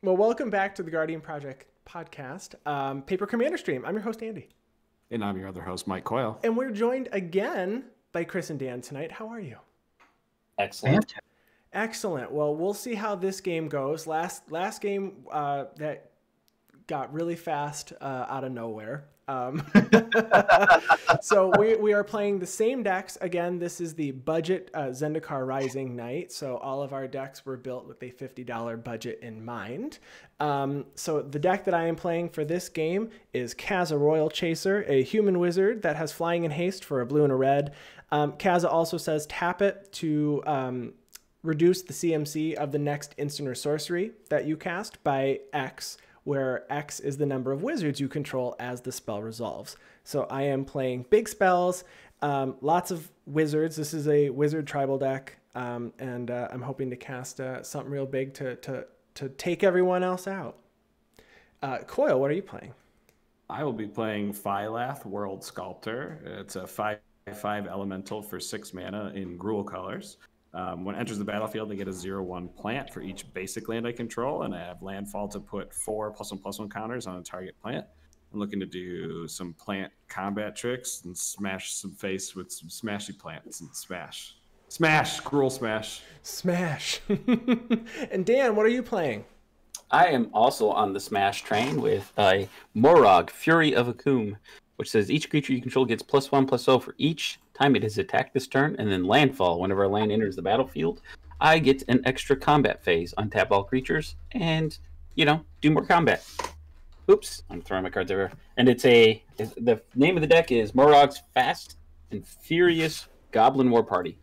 Well, welcome back to the Guardian Project podcast, um, Paper Commander Stream. I'm your host, Andy. And I'm your other host, Mike Coyle. And we're joined again by Chris and Dan tonight. How are you? Excellent. Excellent. Well, we'll see how this game goes. Last last game uh, that got really fast uh, out of nowhere. Um, so we, we are playing the same decks again. This is the budget uh, Zendikar Rising night. So all of our decks were built with a fifty dollar budget in mind. Um, so the deck that I am playing for this game is Kaza Roil Chaser, a human wizard that has flying and haste for a blue and a red. Um, Kaza also says tap it to um, reduce the CMC of the next instant or sorcery that you cast by X where X is the number of wizards you control as the spell resolves. So I am playing big spells, um, lots of wizards. This is a wizard tribal deck, um, and uh, I'm hoping to cast uh, something real big to, to, to take everyone else out. Uh, Coyle, what are you playing? I will be playing Phylath, World Sculptor. It's a 5 5 elemental for 6 mana in Gruul colors. Um, when it enters the battlefield, they get a 0 1 plant for each basic land I control, and I have landfall to put four plus one plus one counters on a target plant. I'm looking to do some plant combat tricks and smash some face with some smashy plants and smash. Smash! Gruul smash! Smash! and Dan, what are you playing? I am also on the Smash train with a Moraug, Fury of Akoum, which says each creature you control gets plus one plus zero for each time it has attacked this turn, and then landfall whenever a land enters the battlefield. I get an extra combat phase, untap all creatures, and you know do more combat. Oops, I'm throwing my cards everywhere. And it's a it's, the name of the deck is Moraug's Fast and Furious Goblin War Party.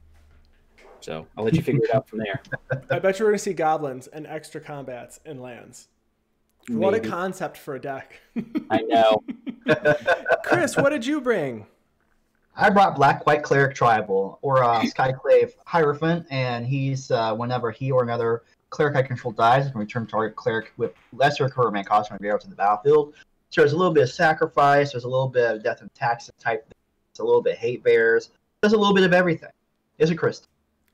So I'll let you figure it out from there. I bet you're going to see goblins and extra combats and lands. What a concept for a deck. I know. Chris, what did you bring? I brought Black White Cleric Tribal or uh, Skyclave Hierophant, and he's uh, whenever he or another cleric I control dies, I can return target cleric with lesser cover cost from the to the battlefield. So there's a little bit of sacrifice, there's a little bit of death and taxes type, it's a little bit hate bears, there's a little bit of everything. It's a Chris.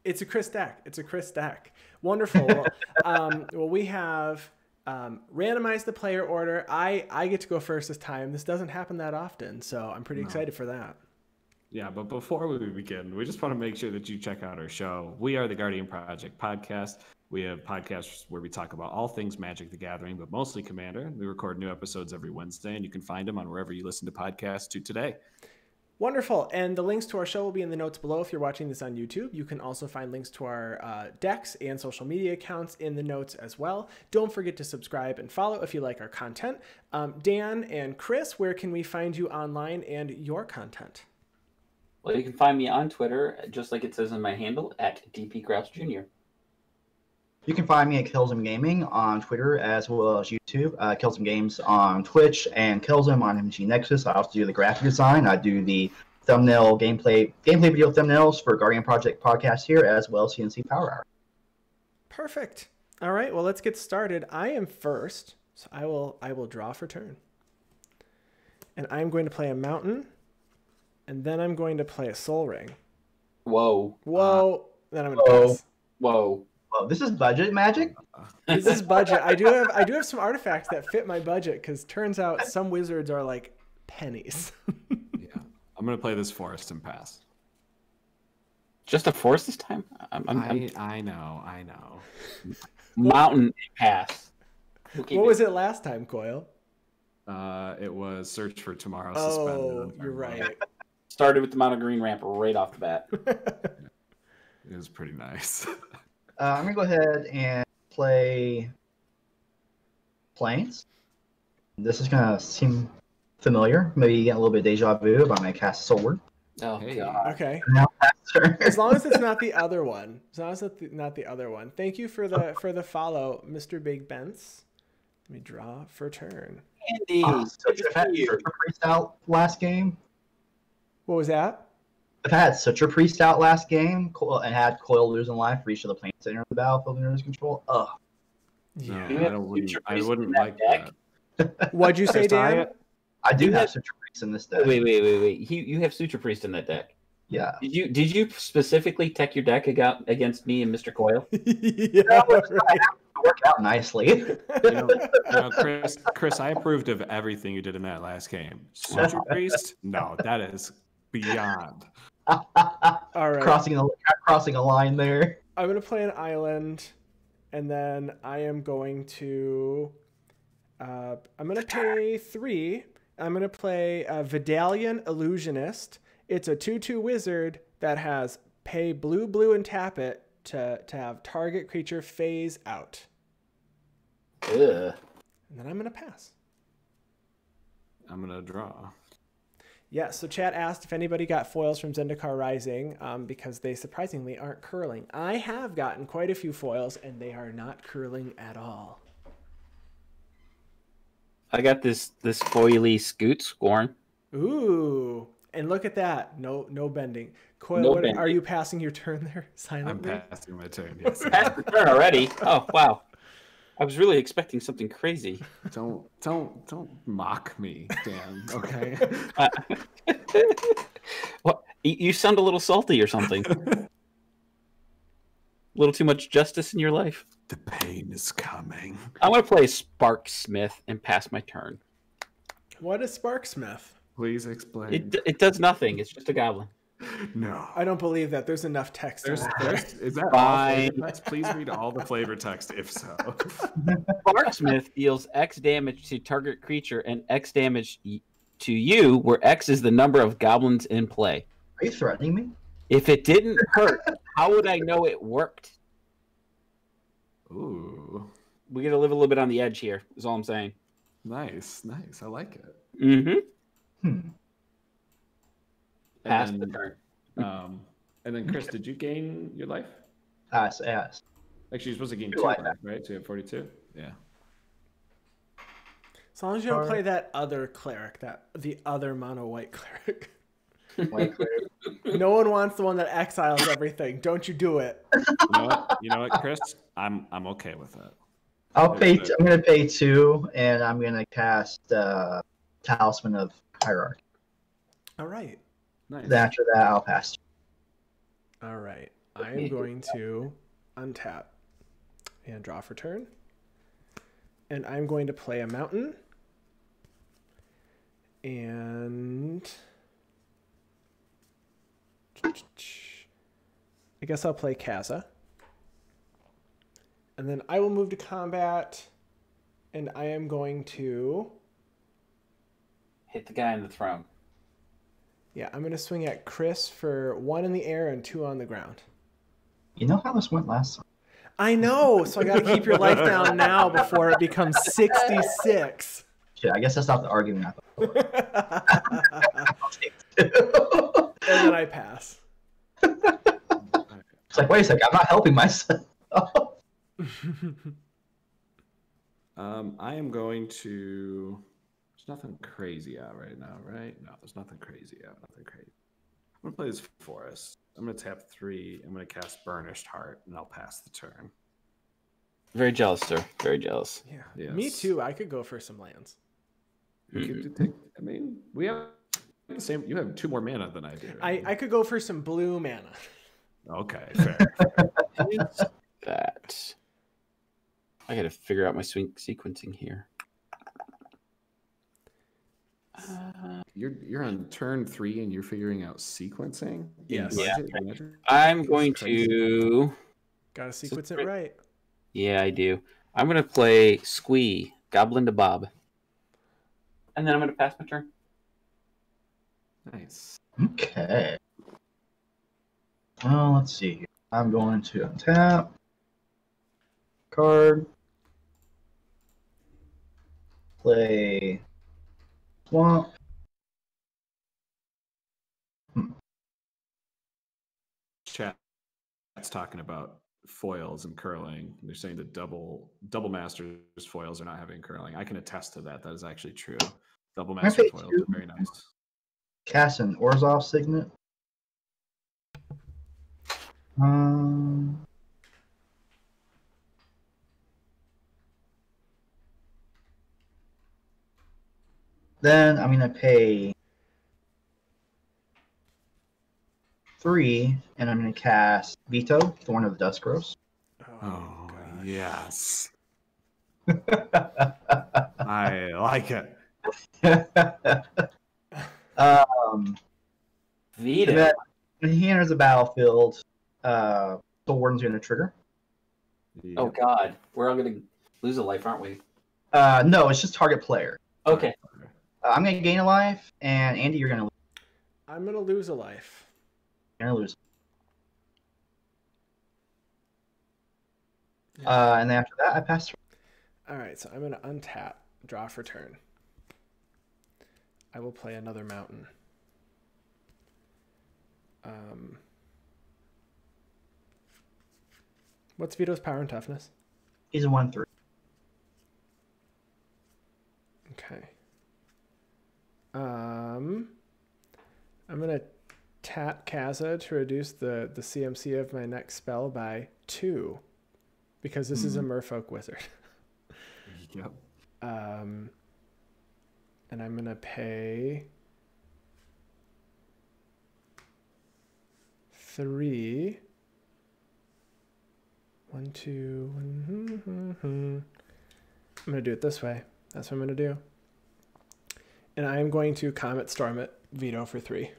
It's a Chris deck. It's a Chris deck. Wonderful. well, um, well, we have um, randomized the player order. I I get to go first this time. This doesn't happen that often, so I'm pretty no. excited for that. Yeah, but before we begin, we just want to make sure that you check out our show. We are the Guardian Project podcast. We have podcasts where we talk about all things Magic the Gathering, but mostly Commander. We record new episodes every Wednesday, and you can find them on wherever you listen to podcasts to today. Wonderful. And the links to our show will be in the notes below if you're watching this on YouTube. You can also find links to our uh, decks and social media accounts in the notes as well. Don't forget to subscribe and follow if you like our content. Um, Dan and Chris, where can we find you online and your content? Well, you can find me on Twitter, just like it says in my handle, at DP Krause Jr. You can find me at Kelzam Gaming on Twitter as well as YouTube. Uh, Kelzam Games on Twitch and Kelzam on MG Nexus. I also do the graphic design. I do the thumbnail gameplay gameplay video thumbnails for Guardian Project podcast here as well as CNC Power Hour. Perfect. All right, well let's get started. I am first, so I will I will draw for turn. And I'm going to play a mountain and then I'm going to play a Sol Ring. Whoa. Whoa. Uh, then I'm gonna pass. Whoa. Whoa. This is budget magic. This is budget. I do have I do have some artifacts that fit my budget because turns out some wizards are like pennies. yeah, I'm gonna play this forest and pass. Just a forest this time? I'm, I'm, I'm... I, know, I know. Mountain pass. what was it last time, Coyle? Uh, it was Search for Tomorrow. Oh, you're right started with the mono green ramp right off the bat. it was pretty nice. uh, I'm gonna go ahead and play Plains. This is gonna seem familiar. Maybe you get a little bit of deja vu, but I'm gonna cast Soulward. Oh, hey. God. Okay. as long as it's not the other one. As long as it's not the other one. Thank you for the for the follow, Mr. Big Bents. Let me draw for turn. Andy, uh, so priest out last game. What was that? I've had such a priest out last game and had Coyle losing life for each of the planes that enter the battlefield under his control. Ugh. Yeah, no, I, don't, wouldn't, I wouldn't like that. that. What'd you say, Dan? I do have, have Suture Priest in this deck. Wait, wait, wait, wait. He, you have Suture Priest in that deck. Yeah. Did you did you specifically tech your deck against me and Mr. Coyle? yeah, No, it's right. Work out nicely. You know, you know, Chris, Chris, I approved of everything you did in that last game. Soldier Priest? No, that is beyond. All right. crossing a crossing a line there. I'm gonna play an island, and then I am going to. Uh, I'm gonna pay three. I'm gonna play a Vodalian Illusionist. It's a two-two wizard that has pay blue, blue, and tap it to to have target creature phase out. Ugh. And then I'm gonna pass. I'm gonna draw. Yeah. So chat asked if anybody got foils from Zendikar Rising um, because they surprisingly aren't curling. I have gotten quite a few foils, and they are not curling at all. I got this this foily Scute Swarm. Ooh, and look at that. No, no bending. Coyle, No what, bending. are you passing your turn there I'm passing my turn. Yes. Passed the turn already. Oh wow. I was really expecting something crazy. don't don't don't mock me, Dan. Okay. Uh, what? You you sound a little salty or something. A little too much justice in your life. the pain is coming. I'm gonna play Sparksmith and pass my turn. What is Sparksmith? Please explain. It it does nothing. It's just a goblin. No. I don't believe that. There's enough text. There's, on it there's, is that all Fine. flavor text? Please read all the flavor text if so. Sparksmith deals X damage to target creature and X damage to you, where X is the number of goblins in play. Are you threatening me? If it didn't hurt, how would I know it worked? Ooh. We gotta live a little bit on the edge here. Is all I'm saying. Nice, nice. I like it. Mm-hmm. Hmm. Pass and the then, turn. um, and then Chris, did you gain your life? Ass, ass. Actually, you're supposed to gain Two two life. life, right? So you have 42? Yeah. As long as you don't play that other cleric, that the other mono white cleric. White clear. no one wants the one that exiles everything. Don't you do it. You know what? You know what, Chris? I'm I'm okay with it. I'll pay. Okay. I'm gonna pay two, and I'm gonna cast uh, Talisman of Hierarchy. All right. Nice. Then after that, I'll pass. All right. I am going to untap and draw for turn. And I'm going to play a mountain. And I guess I'll play Kaza. And then I will move to combat. And I am going to. Hit the guy in the throne. Yeah, I'm going to swing at Chris for one in the air and two on the ground. You know how this went last time. I know, so I got to keep your life down now before it becomes 66. Shit, I guess that's not the argument. I and then I pass. it's like, wait a second, I'm not helping myself. Um, I am going to. There's nothing crazy out right now, right? No, there's nothing crazy out. Nothing crazy. I'm gonna play this forest. I'm gonna tap three. I'm gonna cast Burnished Heart, and I'll pass the turn. Very jealous, sir. Very jealous. Yeah, me too. I could go for some lands. You could take. I mean, we have the same. You have two more mana than I do. I, I could go for some blue mana. Okay, fair. Is that. I gotta figure out my swing sequencing here. Uh, You're you're on turn three, and you're figuring out sequencing. Yes. Yeah. I'm going to. Gotta sequence it right. Yeah, I do. I'm gonna play Squee, Goblin Nabob. And then I'm gonna pass my turn. Nice. Okay. Well, let's see. here. I'm going to untap. Card. Play. Swamp. Chat's talking about foils and curling. They're saying that double double masters foils are not having curling. I can attest to that. That is actually true. Double master foils are very nice. Cast Orzhov Signet. Um. Then I'm gonna pay three, and I'm going to cast Vito, Thorn of the Dusk Rose. Oh, gosh. yes. I like it. um, Vito. and then when he enters the battlefield, uh, the Warden's going to trigger. Oh God, we're all gonna lose a life, aren't we? Uh, no, it's just target player. Okay. Uh, I'm going to gain a life, and Andy, you're going to I'm gonna lose a life. you're gonna lose. Uh, and then after that, I pass. All right, so I'm gonna untap, draw for turn. I will play another mountain. Um, what's Vito's power and toughness? He's a one three. Okay. Um, I'm gonna tap Kaza to reduce the the CMC of my next spell by two, because this is a Merfolk wizard. Yep. Um, and I'm gonna pay three. One, two. I'm gonna do it this way. That's what I'm gonna do. And I am going to Comet Storm it, Vito for three.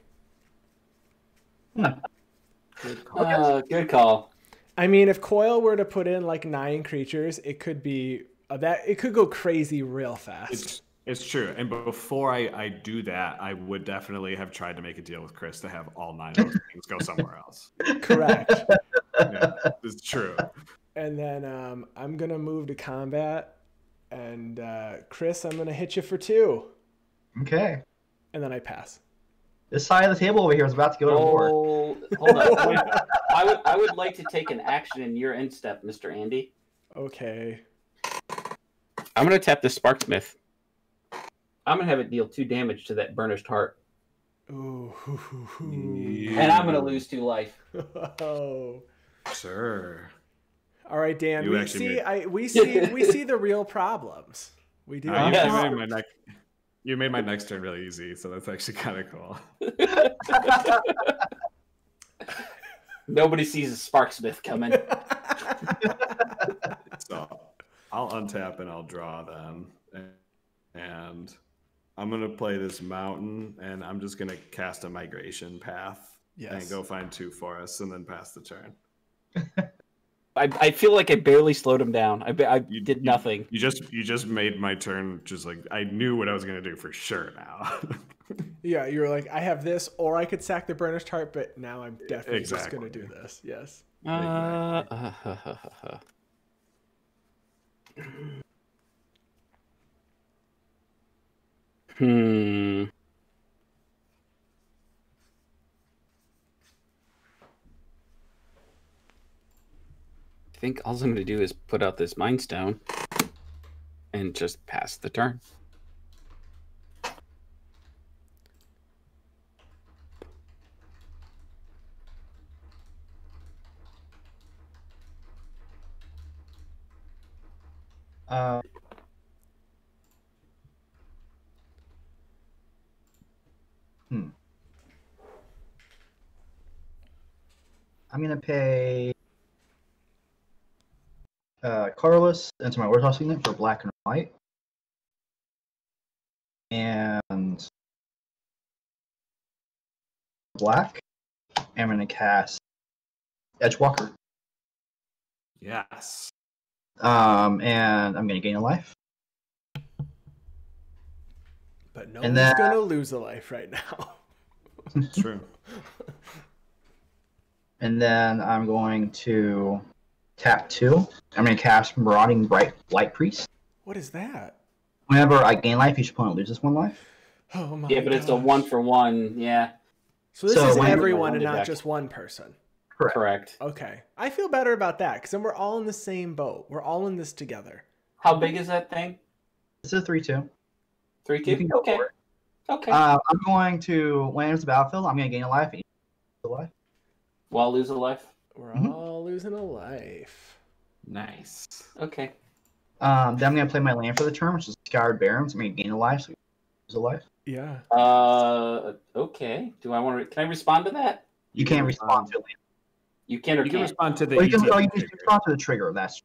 Good call. Uh, good call. I mean, if Coyle were to put in like nine creatures, it could be uh, that it could go crazy real fast. It's it's true. And before I, I do that, I would definitely have tried to make a deal with Chris to have all nine of those things go somewhere else. Correct. Yeah, it's true. and then um, I'm gonna move to combat, and uh, Chris, I'm gonna hit you for two, Okay. and then I pass. This side of the table over here is about to go to war. Oh, hold on. I would I would like to take an action in your instep, Mr. Andy. Okay. I'm gonna tap the Sparksmith. I'm gonna have it deal two damage to that burnished heart, Ooh. and I'm gonna lose two life. Oh. Sure. All right, Dan. You we see. made- I we see. we see the real problems. We do. Uh, Yes. my next you made my next turn really easy, so that's actually kind of cool. Nobody sees a Sparksmith coming. So I'll untap and I'll draw them, and I'm gonna play this mountain, and I'm just gonna cast a migration path yes. and go find two forests, and then pass the turn. I, I feel like I barely slowed him down. I, I You- did nothing. You just you just made my turn just like I knew what I was gonna do for sure now. Yeah, you're like, I have this, or I could sack the burnished heart, but now I'm definitely just gonna do this. Yes. Uh, uh, uh, uh hmm. Think all I'm going to do is put out this Mind Stone and just pass the turn. Uh, hmm. I'm gonna pay Carlos into my Wartoss unit for black and white, and black. I'm gonna cast Edgewalker, yes. um, and I'm gonna gain a life. But no And one's then- gonna lose a life right now. It's true. And then I'm going to tap two. I'm going to cast Marauding Bright Light Priest. what is that? Whenever I gain life, each opponent loses one life. Oh my Yeah, but it's a one for one. Yeah, So this So is everyone and not back. just one person. Correct. correct. Okay. I feel better about that because then we're all in the same boat. We're all in this together. How big is that thing? This is a 3 2. Three, You two? can go Okay. for. Okay. Uh, I'm going to, when it enters the battlefield, I'm going to gain a life. and each a life. well, lose a life. We're Mhm. all losing a life. Nice. Okay. Um, then I'm going to play my land for the turn, which is Scoured Barrens. I'm going to gain a life, so lose a life. Yeah. Uh, okay. Do I want to? Can I respond to that? You can't respond to it. You can or You can can't. respond to the. Well, you can, oh, you can trigger. respond to the trigger. That's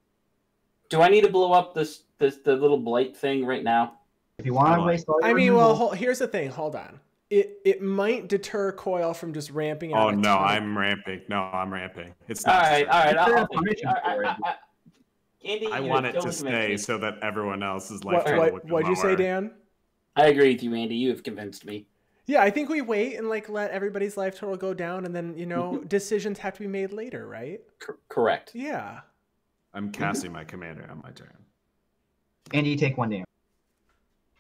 Do I need to blow up this this the little blight thing right now? if you want I to like- waste all I mean, well, removal- hol- here's the thing. Hold on. It it might deter Coyle from just ramping out. Oh no, ton I'm ramping. No, I'm ramping. It's All not. right, all right. I'll, Is there I'll a take I, for I, it? I, I, Andy, I want it to stay me. so that everyone else's life What, total what, would be what'd you say. Dan? I agree with you, Andy. You have convinced me. Yeah, I think we wait and like let everybody's life total go down, and then you know decisions have to be made later, right? Cor- correct. Yeah. I'm casting my commander on my turn. Andy, you take one damage.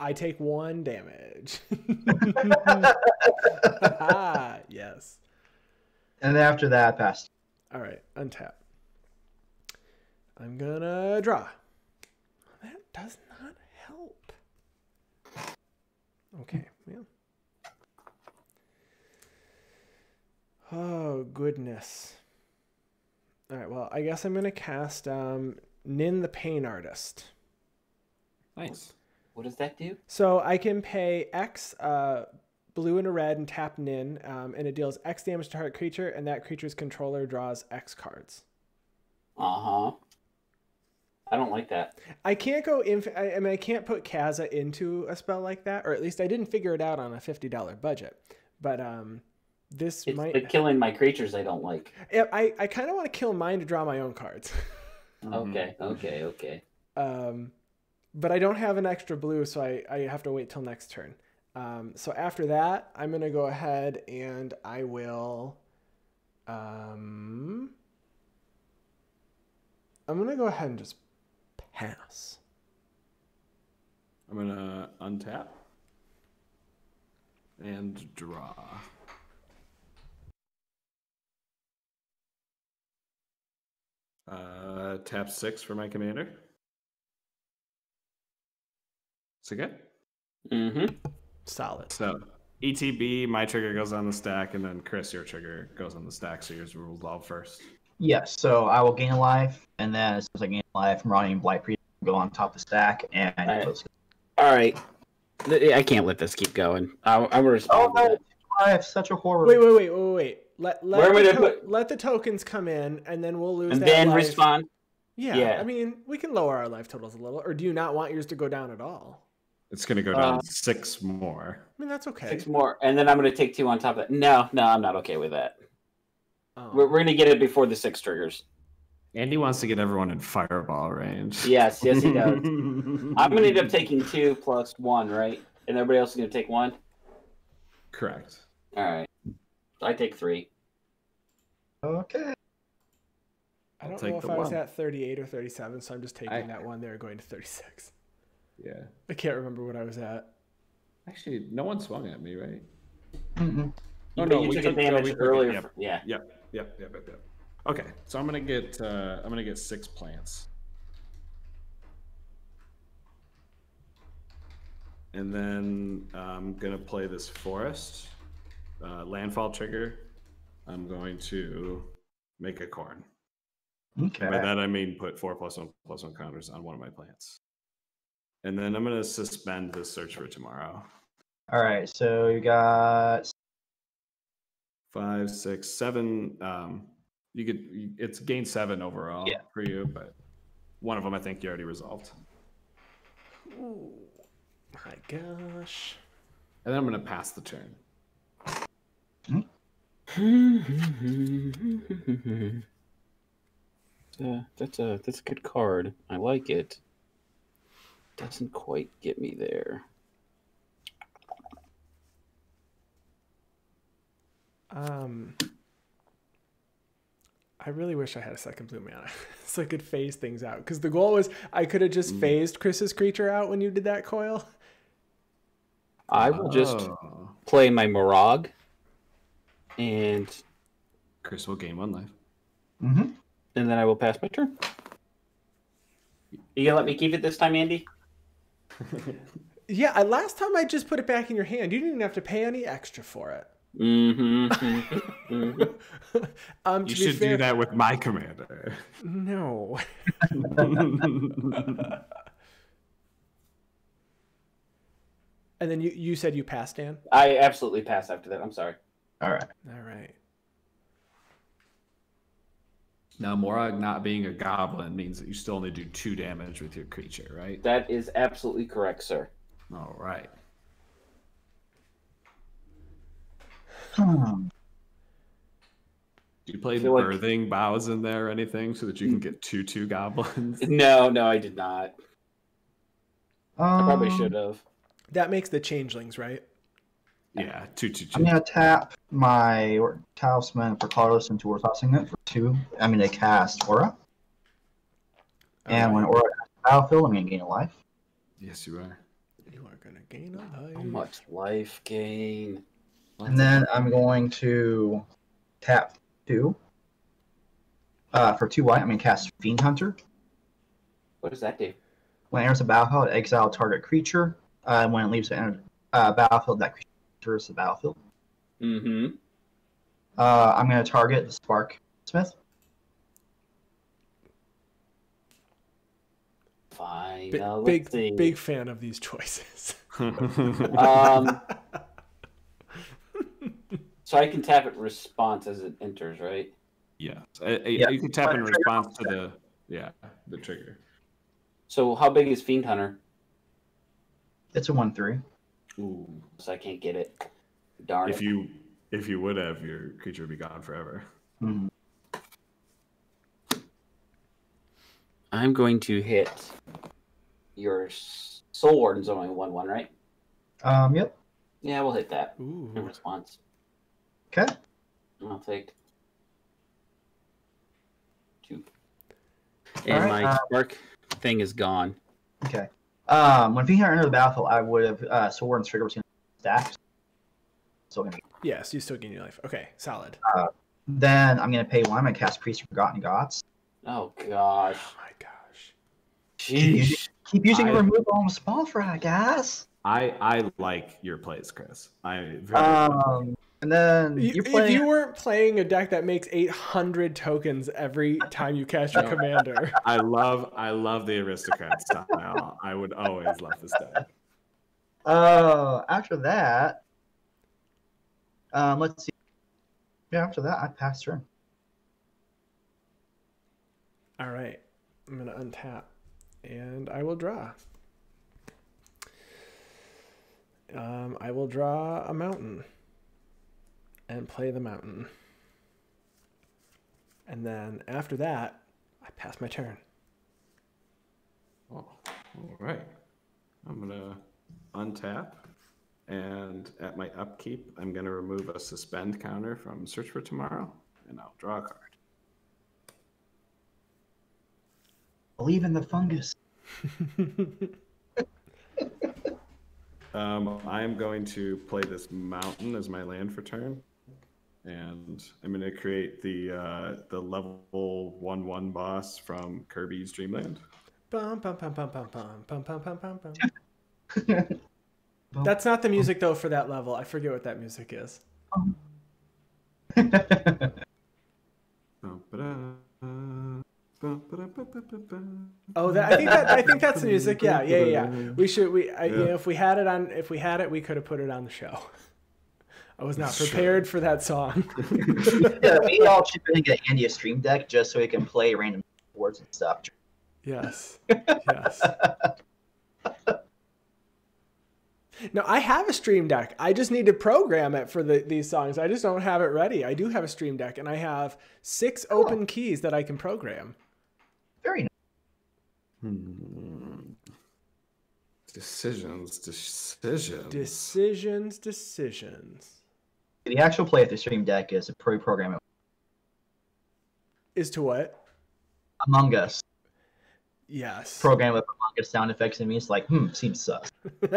I take one damage. yes. And then after that, pass. All right, untap. I'm gonna draw. That does not help. Okay, well. Oh goodness. All right, well, I guess I'm gonna cast um, Nin the Pain Artist. Nice. What does that do? So I can pay X uh, blue and a red and tap Nin, um, and it deals X damage to target creature, and that creature's controller draws X cards. Uh huh. I don't like that. I can't go in. I, I mean, I can't put Kaza into a spell like that, or at least I didn't figure it out on a fifty dollar budget. But um, this It's might. the killing my creatures I don't like. Yeah, I I kind of want to kill mine to draw my own cards. Okay, okay, okay. um, but I don't have an extra blue, so I I have to wait till next turn. Um, so after that, I'm gonna go ahead and I will. Um, I'm gonna go ahead and just pass. I'm gonna untap and draw. Uh, tap six for my commander. Is it good? Mm-hmm. Solid. So ETB, my trigger goes on the stack, and then Chris, your trigger goes on the stack, so yours will resolve first. Yes, so I will gain a life, and then as soon as I gain a life, Ronnie and Blight Priest go on top of the stack, and Alright. close. All right. I can't let this keep going. I, I'm gonna Oh respond. to no. I have such a horror. Wait, wait, wait, wait, wait. Let let Where the, gonna put- let the tokens come in, and then we'll lose and that then life. respond. Yeah, Yeah. I mean, we can lower our life totals a little, or do you not want yours to go down at all? It's gonna go down Uh, six more. I mean, that's okay. Six more, and then I'm gonna take two on top of that. No, no, I'm not okay with that. Oh. We're, we're gonna get it before the six triggers. Andy wants to get everyone in fireball range. Yes, yes, he does. I'm gonna end up taking two plus one, right? And everybody else is gonna take one. Correct. All right. I take three. Okay. I don't know if the I was one. at 38 or 37, so I'm just taking I- that one there, going to 36. Yeah. I can't remember what I was at. Actually, no one swung at me, right? Mm-mm. Oh, You- no, you we took took- no, advantage we took it, earlier. yep. for- yeah. Yep. Yep. Yep. Yep. Yep. Okay, so I'm gonna get uh, I'm gonna get six plants, and then I'm gonna play this forest uh, landfall trigger. I'm going to make a corn. Okay. By that I mean put four plus one plus one counters on one of my plants, and then I'm gonna suspend the search for tomorrow. All right. So you got five, six, seven. Um, you could. It's gain seven overall Yeah. for you, but one of them I think you already resolved. Ooh, my gosh. And then I'm gonna pass the turn. Uh, that's a that's a good card. I like it. Doesn't quite get me there. Um, I really wish I had a second blue mana, so I could phase things out. Because the goal was I could have just Mm. phased Chris's creature out when you did that Coyle. I will just Oh. play my Moraug, and Chris will gain one life. Mm-hmm. and then I will pass my turn. You gonna let me keep it this time, Andy? Yeah, I, last time I just put it back in your hand. You didn't even have to pay any extra for it. Mm-hmm. um, You should fair, do that with my commander. No. And then you, you said you passed, Dan? I absolutely passed after that. I'm sorry. All right. All right. Now, Moraug not being a goblin means that you still only do two damage with your creature, right? That is absolutely correct, sir. All right. Hmm. Do you play feel like- Birthing Boughs in there or anything so that you can get two two goblins? No, no, I did not. I probably Um, should have. That makes the changelings, right? yeah, two two I'm gonna tap my talisman for colorless into Aura tossing it for two. I'm gonna cast Orah, and when Orah has battlefield, I'm gonna gain a life. Yes, you are. you are gonna gain a life. How much life gain? And then I'm going to tap two. Uh, for two white, I'm gonna cast Fiend Hunter. What does that do? When it enters the battlefield, exile target creature. Uh, when it leaves the uh, battlefield, that creature enters the battlefield. Mm-hmm. Uh, I'm gonna target the Spark Smith. Fine. Big, uh, let's big, see. big fan of these choices. Um, so I can tap it response as it enters, right? yes. Uh, uh, Yeah. You can tap in response to the yeah the trigger. So how big is Fiend Hunter? It's a one-three. Ooh. So I can't get it. Darn If it. you if you would have, your creature would be gone forever. Mhm. I'm going to hit your Soul Warden's only one one, right? Um, yep. Yeah, we'll hit that Ooh. in response. Okay. I'll take two. And Alright, my uh, spark thing is gone. Okay. Um, when Fiend Hunter entered the battlefield, I would have uh, Sword and Trigger was gonna stack. So gonna Yes, you still gain your life. Okay, solid. then I'm gonna pay one. I'm gonna cast Priest of Forgotten Gods. Oh gosh. Oh my gosh. Jeez. Keep using I- remove all spell for I guess. I I like your plays, Chris. I very Um, and then You- you if you weren't playing a deck that makes 800 tokens every time you cast your commander, I love I love the aristocrat stuff now. I would always love this deck. Uh, after that, um, let's see. Yeah, after that, I pass turn. all right, I'm gonna untap, and I will draw. Um, I will draw a mountain, and play the mountain, and then after that, I pass my turn. Oh, all right. I'm gonna untap, and at my upkeep, I'm gonna remove a suspend counter from Search for Tomorrow, and I'll draw a card. Believe in the fungus. Um, I'm going to play this mountain as my land for turn, and I'm going to create the uh, the level one one boss from Kirby's Dreamland. Bum, bum, bum, bum, bum, bum, bum, bum, bum, bum, bum. That's not the music though for that level. I forget what that music is. Oh, that I think that I think that's the music. Yeah, yeah, yeah. yeah. We should we I, you know, if we had it on if we had it we could have put it on the show. I was not Sure. prepared for that song. yeah, we all chip in get Andy a stream deck just so he can play random words and stuff. yes. Yes. No, I have a stream deck. I just need to program it for the, these songs. I just don't have it ready. I do have a stream deck and I have six open keys that I can program. Very. Hmm. Decisions, decisions. Decisions, decisions. The actual play of the stream deck is a pre-program Is to what? Among Us. Yes. Program with Among Us sound effects and me. It's like, hmm, seems sus.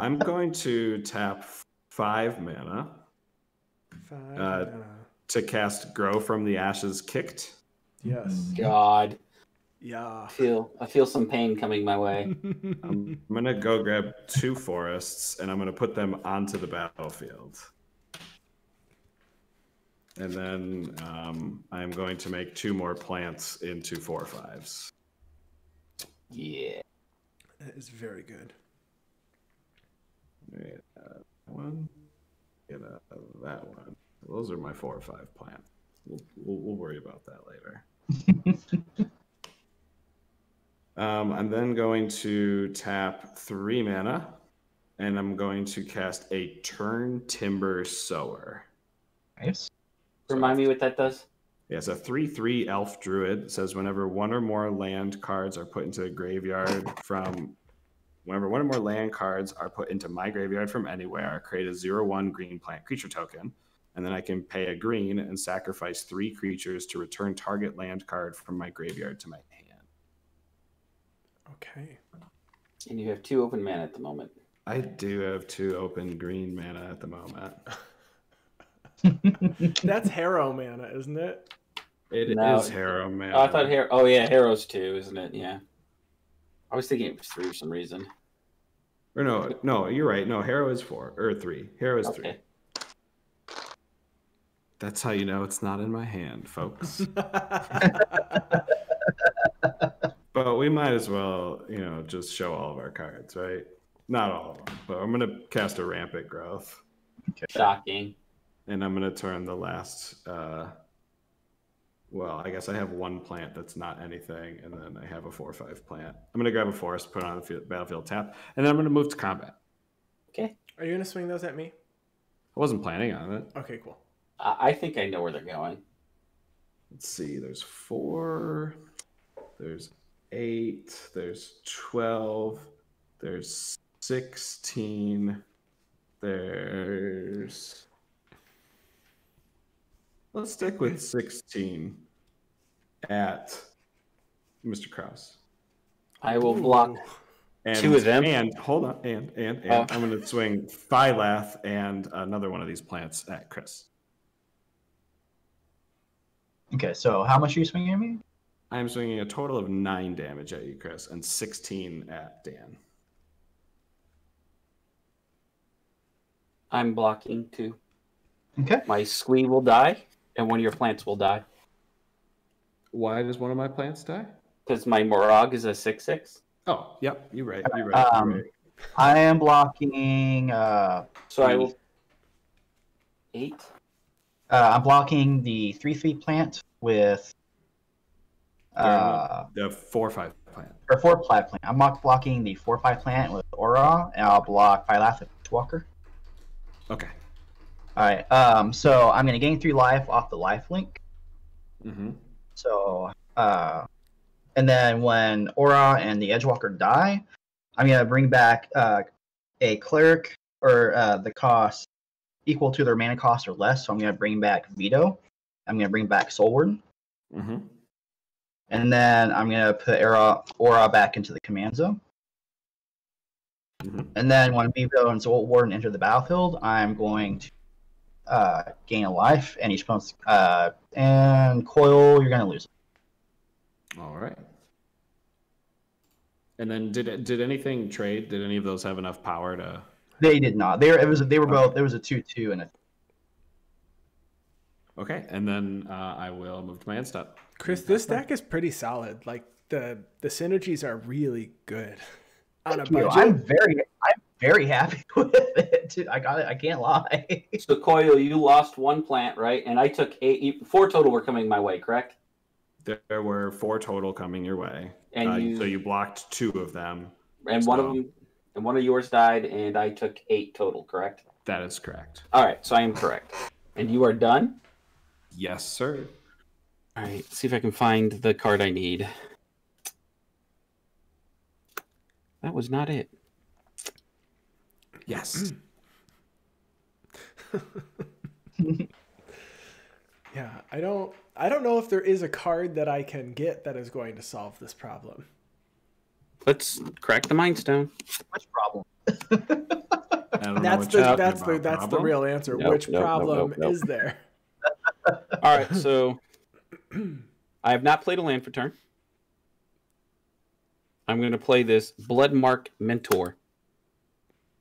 I'm going to tap five mana Five, Uh, uh, to cast Grow from the Ashes Kicked. Yes. God. Yeah. I feel I feel some pain coming my way. I'm gonna go grab two forests and I'm gonna put them onto the battlefield. And then um, I'm going to make two more plants into four fives. Yeah. that is very good. Get uh, that one. Get uh, that one. those are my four or five plant. We'll, we'll, we'll worry about that later. um, I'm then going to tap three mana, and I'm going to cast a Turntimber Sower. Nice. Remind me what that does. Yes, a 3 3 elf druid It says whenever one or more land cards are put into the graveyard from. Whenever one or more land cards are put into my graveyard from anywhere, I create a 0 1 green plant creature token. And then I can pay a green and sacrifice three creatures to return target land card from my graveyard to my hand. Okay. And you have two open mana at the moment. I do have two open green mana at the moment. That's Harrow mana, isn't it? It is No. Harrow mana. Oh, I thought Har- Oh yeah, Harrow's two, isn't it? Yeah. I was thinking it was three for some reason. Or no, no, you're right. No, Harrow is four or three. Harrow is three. Okay. That's how you know it's not in my hand, folks. but we might as well, you know, just show all of our cards, right? Not all of them, but I'm gonna cast a rampant growth, Shocking. and I'm gonna turn the last. uh Well, I guess I have one plant that's not anything, and then I have a four or five plant. I'm gonna grab a forest, put it on the field, battlefield tap, and then I'm gonna move to combat. Okay. Are you gonna swing those at me? I wasn't planning on it. Okay, cool. I, I think I know where they're going. Let's see, there's four, there's eight, there's 12, there's 16, there's. Let's stick with 16 at Mr. Krause. I will block. And, Two of them? And hold on, and, and, and Oh. I'm going to swing Phylath and another one of these plants at Chris. Okay, so how much are you swinging at me? I'm swinging a total of nine damage at you, Chris, and 16 at Dan. I'm blocking two. Okay. My squee will die, and one of your plants will die. Why does one of my plants die? Because my Moraug is a six six. Oh, yep, you're right. You're right. Um, you're right. I am blocking. Uh, So I will eight. Uh, I'm blocking the three three plant with. Uh, The four five plant. or four plat plant. I'm blocking the four five plant with Orah, and I'll block Phylath with Walker. Okay. All right. Um. So I'm gonna gain three life off the life link. Mm-hmm. So, uh, and then when Orah and the Edgewalker die, I'm gonna bring back uh, a cleric or uh, the cost equal to their mana cost or less. So I'm gonna bring back Vito. I'm gonna bring back Soulward, Mm-hmm. and then I'm gonna put Orah, Orah back into the command zone. Mhm. And then when Vito and Soulward enter the battlefield, I'm going to uh, gain a life, and each opponent's uh, and Coyle, you're gonna lose. All right. And then did did anything trade? Did any of those have enough power to? They did not. They were, it was they were both. There was a two-two and a Okay, and then uh, I will move to my end step. Chris, this deck is pretty solid. Like the the synergies are really good. On a Thank you. budget. I'm very, I'm very happy with it. Too. I got it. I can't lie. So Coyle, you lost one plant, right? And I took eight. you- Four total were coming my way, correct? There were four total coming your way. And Uh, you so you blocked two of them. and one of them and one of yours died, and I took eight total, correct? That is correct. All right, so I am correct. And you are done. Yes, sir. All right, see if I can find the card I need. That was not it. Yes. Mm. Yeah, I don't I don't know if there is a card that I can get that is going to solve this problem. Let's crack the mind stone. Which problem? I don't know That's the that's the about, that's the real answer. Nope, Which nope, nope, problem nope, nope. is there? All right, so I have not played a land for turn. I'm going to play this Bloodmark Mentor.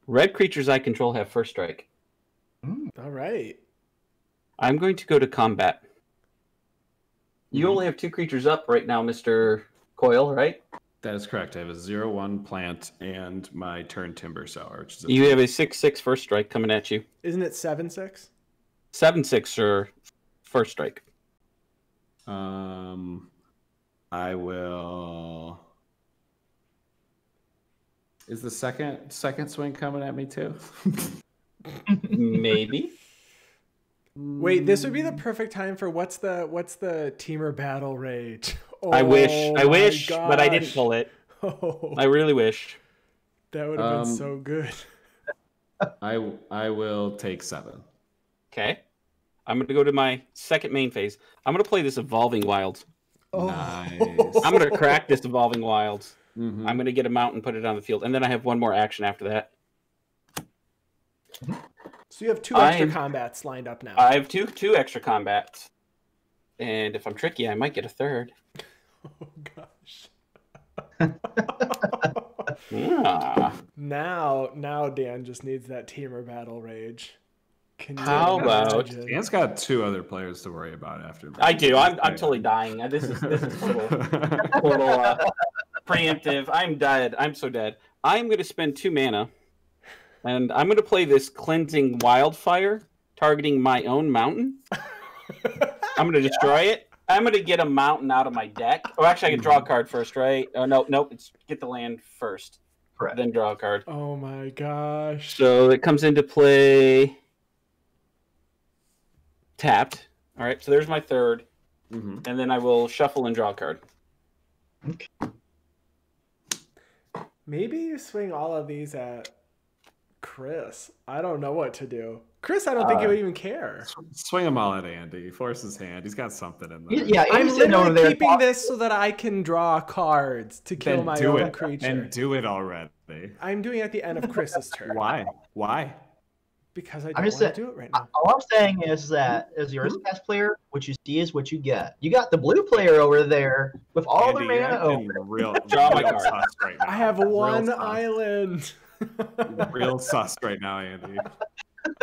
Red creatures I control have first strike. Mm. All right. I'm going to go to combat. You only have two creatures up right now, Mr. Coyle, right? That is correct. I have a zero one plant and my Turntimber Sower, which is a You have a 6 six first strike coming at you. Isn't it seven six? Seven six or first strike. Um, I will. Is the second second swing coming at me too? Maybe. Wait, this would be the perfect time for what's the what's the Temur Battle Rage? I wish. Oh I my wish, but I didn't pull it. Oh, I really wish. that would have been Um, so good. I I will take seven. Okay. I'm gonna go to my second main phase. I'm gonna play this evolving wilds. Oh. Nice. I'm gonna crack this evolving wilds. Mhm. I'm gonna get a mount and put it on the field, and then I have one more action after that. So you have two extra I'm- combats lined up now. I have two two extra combats, and if I'm tricky, I might get a third. oh gosh. Yeah. Now, now Dan just needs that Temur Battle Rage. Can you How about- imagine? Dan's got two other players to worry about after. I do. I'm I'm totally dying. This is this is total total uh, preemptive. I'm dead. I'm so dead. I'm going to spend two mana, and I'm going to play this cleansing wildfire, targeting my own mountain. I'm going to destroy it. I'm going to get a mountain out of my deck. Oh, actually, I can draw a card first, right? Oh no, nope. It's get the land first, Correct. then draw a card. Oh my gosh. So it comes into play tapped. All right. So there's my third, Mhm. and then I will shuffle and draw a card. Okay. Maybe you swing all of these at Chris. I don't know what to do. Chris, I don't think he Uh, would even care. Swing them all at Andy. Force his hand. He's got something in there. yeah, I'm sitting over literally there. keeping talking- this so that I can draw cards to kill Then my do own it. creature. And do it already. I'm doing it at the end of Chris's turn. Why? Why? Because I I'm don't just want to do it right now. All I'm saying is that as your pass player, what you see is what you get. You got the blue player over there with all Andy, the mana over. real, Draw my real card. sus right now. I have one sus. island. Real sus right now, Andy.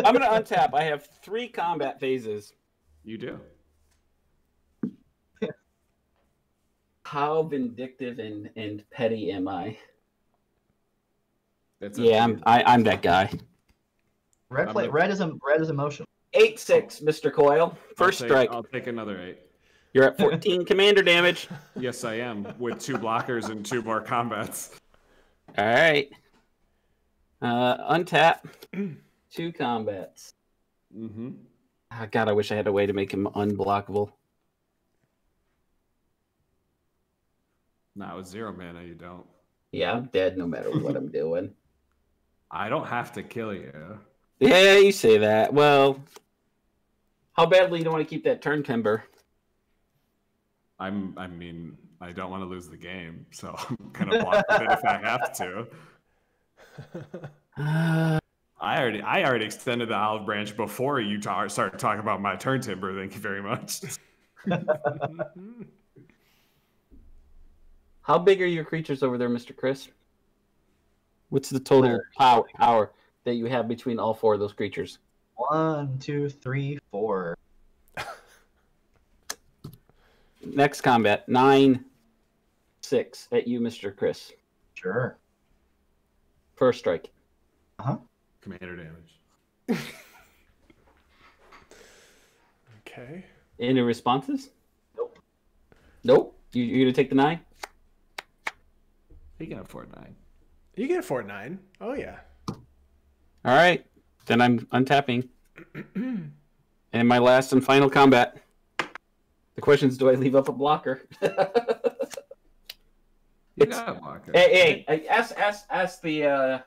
I'm gonna untap. I have three combat phases. You do. How vindictive and, and petty am I? It's a- Yeah, I'm I, I'm that guy. Red play. Red is em- red is emotional. Eight six, Mr. Coyle. I'll First take- strike. I'll take another eight. You're at 14 commander damage. Yes, I am with two blockers and two more combats. All right. Uh, untap. Two combats. Mm-hmm. Oh, God, I wish I had a way to make him unblockable. Not with zero mana, you don't. Yeah, I'm dead no matter what I'm doing. I don't have to kill you. Yeah, you say that. Well, how badly do you want to keep that turn timber? I'm. I mean, I don't want to lose the game, so I'm gonna block it if I have to. Uh, I already, I already extended the olive branch before you ta- started talking about my Turntimber. Thank you very much. how big are your creatures over there, Mr. Chris? What's the total power power that you have between all four of those creatures? One, two, three, four. Next combat, nine six at you, Mr. Chris. Sure. First strike. Commander damage. okay. Any responses? Nope. Nope. You, you gonna take the nine? He can afford nine. You get a Fort Nine. Oh yeah. All right. Then I'm untapping. and my last and final combat. The question is, do I leave up a blocker? You It's- got a blocker. hey, hey, ask, ask, ask the uh,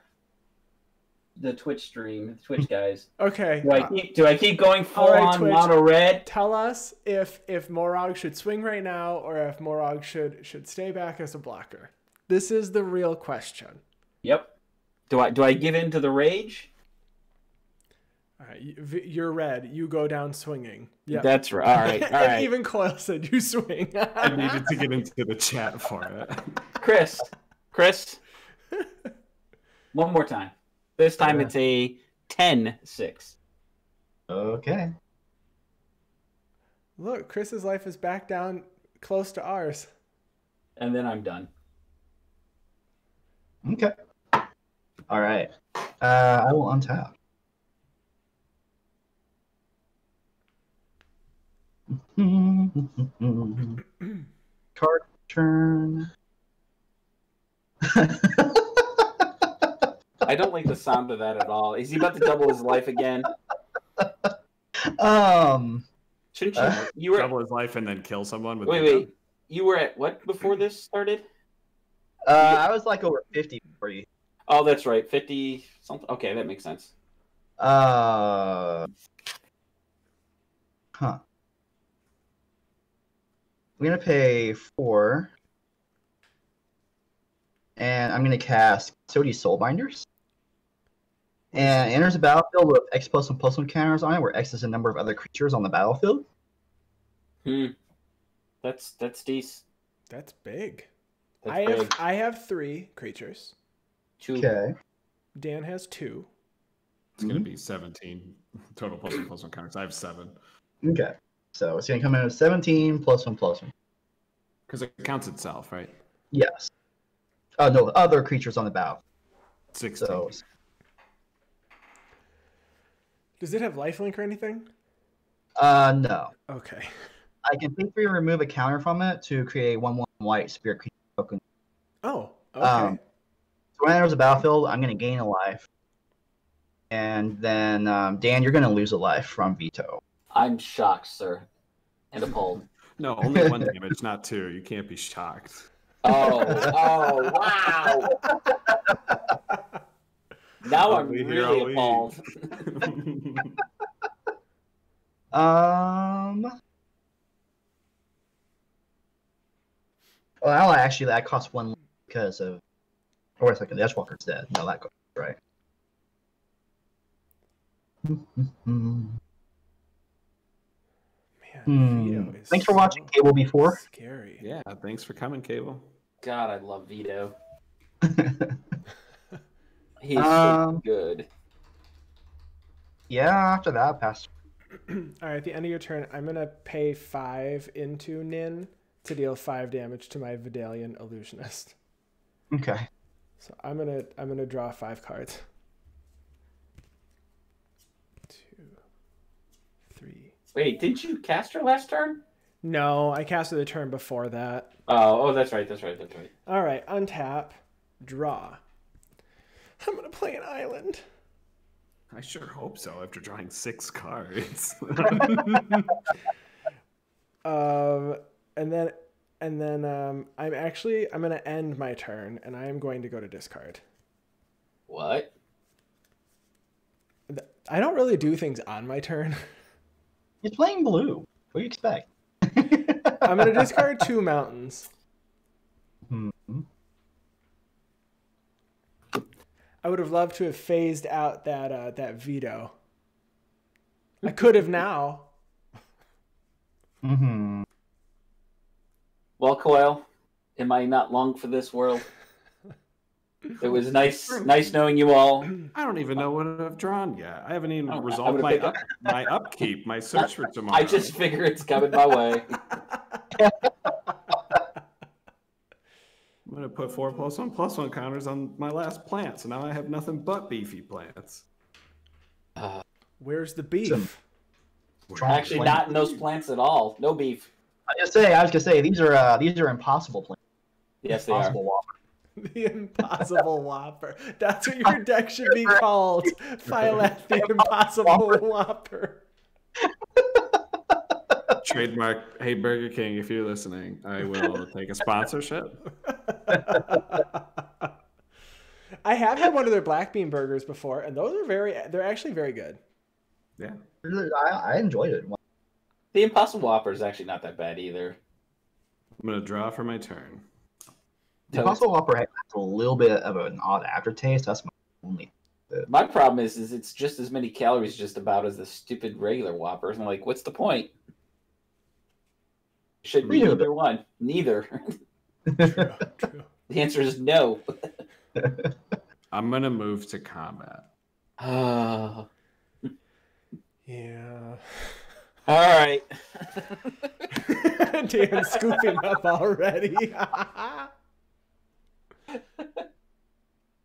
the Twitch stream, the Twitch mm. guys. Okay. Do I keep, do I keep going full All right, on Twitch. mono red? Tell us if if Moraug should swing right now or if Moraug should should stay back as a blocker. This is the real question. Yep. Do I do I give in to the rage? All right, you- v- you're red. You go down swinging. Yeah. That's right. All right. All and right. even Coyle said you swing. I needed to get into the chat for it. Chris, Chris, one more time. This time Yeah. it's a 10-6. Okay. Look, Chris's life is back down close to ours. and then I'm done. Okay. All right. Uh, I will untap. Card turn. I don't like the sound of that at all. Is he about to double his life again? um, Shouldn't you? Uh, You were. Double his life and then kill someone with Wait, the gun. wait. You were at what before this started? uh, I was like over 50 for you. Oh, that's right. Fifty something. Okay, that makes sense. Uh, huh. I'm gonna pay four, and I'm gonna cast Sodi Soulbinders. And enters the battlefield with X plus one plus one counters on it, where X is the number of other creatures on the battlefield. Hmm. That's that's decent. That's big. That's I have. I have three creatures. Two. Okay. Dan has two. It's gonna be 17 total plus one plus one counters. I have seven Okay. So it's gonna come out at 17 plus one plus one. because it counts itself, right? Yes. Oh no, other creatures on the battle. 16. So Does it have lifelink or anything? uh no. Okay. I can pay three remove a counter from it to create a one one white spirit creature token. Oh, okay. Um, So when it enters the battlefield, I'm gonna gain a life. And then um, Dan, you're gonna lose a life from Vito. I'm shocked, sir, and appalled. No, only one damage, not two. You can't be shocked. Oh, oh, wow! Now I'm Ugly here, really I'll appalled. Um. Well, actually, that costs one because of. Or wait a second, the Edgewalker's dead. No, that goes right. Man, Hmm. Thanks for watching Cable before. Scary. yeah, thanks for coming, Cable. God, I love Vito. He's Um, so good. yeah, after that, pass. All right, at the end of your turn, I'm gonna pay five into Nin to deal five damage to my Vodalian illusionist. Okay. So I'm gonna I'm gonna draw five cards. Two, three. Wait, didn't you cast her last turn? No, I casted the turn before that. Oh, oh, that's right, that's right, that's right. All right, untap, draw. I'm gonna play an island. I sure hope so after drawing six cards. Um, and then and then um, I'm actually I'm gonna end my turn, and I am going to go to discard. What? I don't really do things on my turn. He's playing blue. What do you expect? I'm gonna discard two mountains. Hmm. I would have loved to have phased out that uh, that Vito. I could have now. Mm-hmm. Well, Coyle, am I not long for this world? It was nice, nice knowing you all. I don't even know what I've drawn yet. I haven't even Oh, resolved my up, my upkeep, my search for tomorrow. I just figure it's coming my way. I'm gonna put four plus one plus one counters on my last plant, so now I have nothing but beefy plants. Uh, Where's the beef? Some- actually, not in those plants at all. No beef. I was gonna say, I was gonna say these are uh, these are impossible plants. Yes, they are. Whopper. The Impossible Whopper. That's what your deck should be called. File the Impossible Whopper. Trademark. Hey Burger King, if you're listening, I will take a sponsorship. I have had one of their black bean burgers before, and those are very. They're actually very good. Yeah. I, I enjoyed it. The Impossible Whopper is actually not that bad either. I'm gonna draw for my turn. The Impossible Whopper has a little bit of an odd aftertaste. That's my only. My problem is, is it's just as many calories just about as the stupid regular Whoppers. I'm like, what's the point? Should be Neither. either one. Neither. True, true. the answer is no. I'm gonna move to combat. Ah. Yeah. all right. Damn, scooping up already.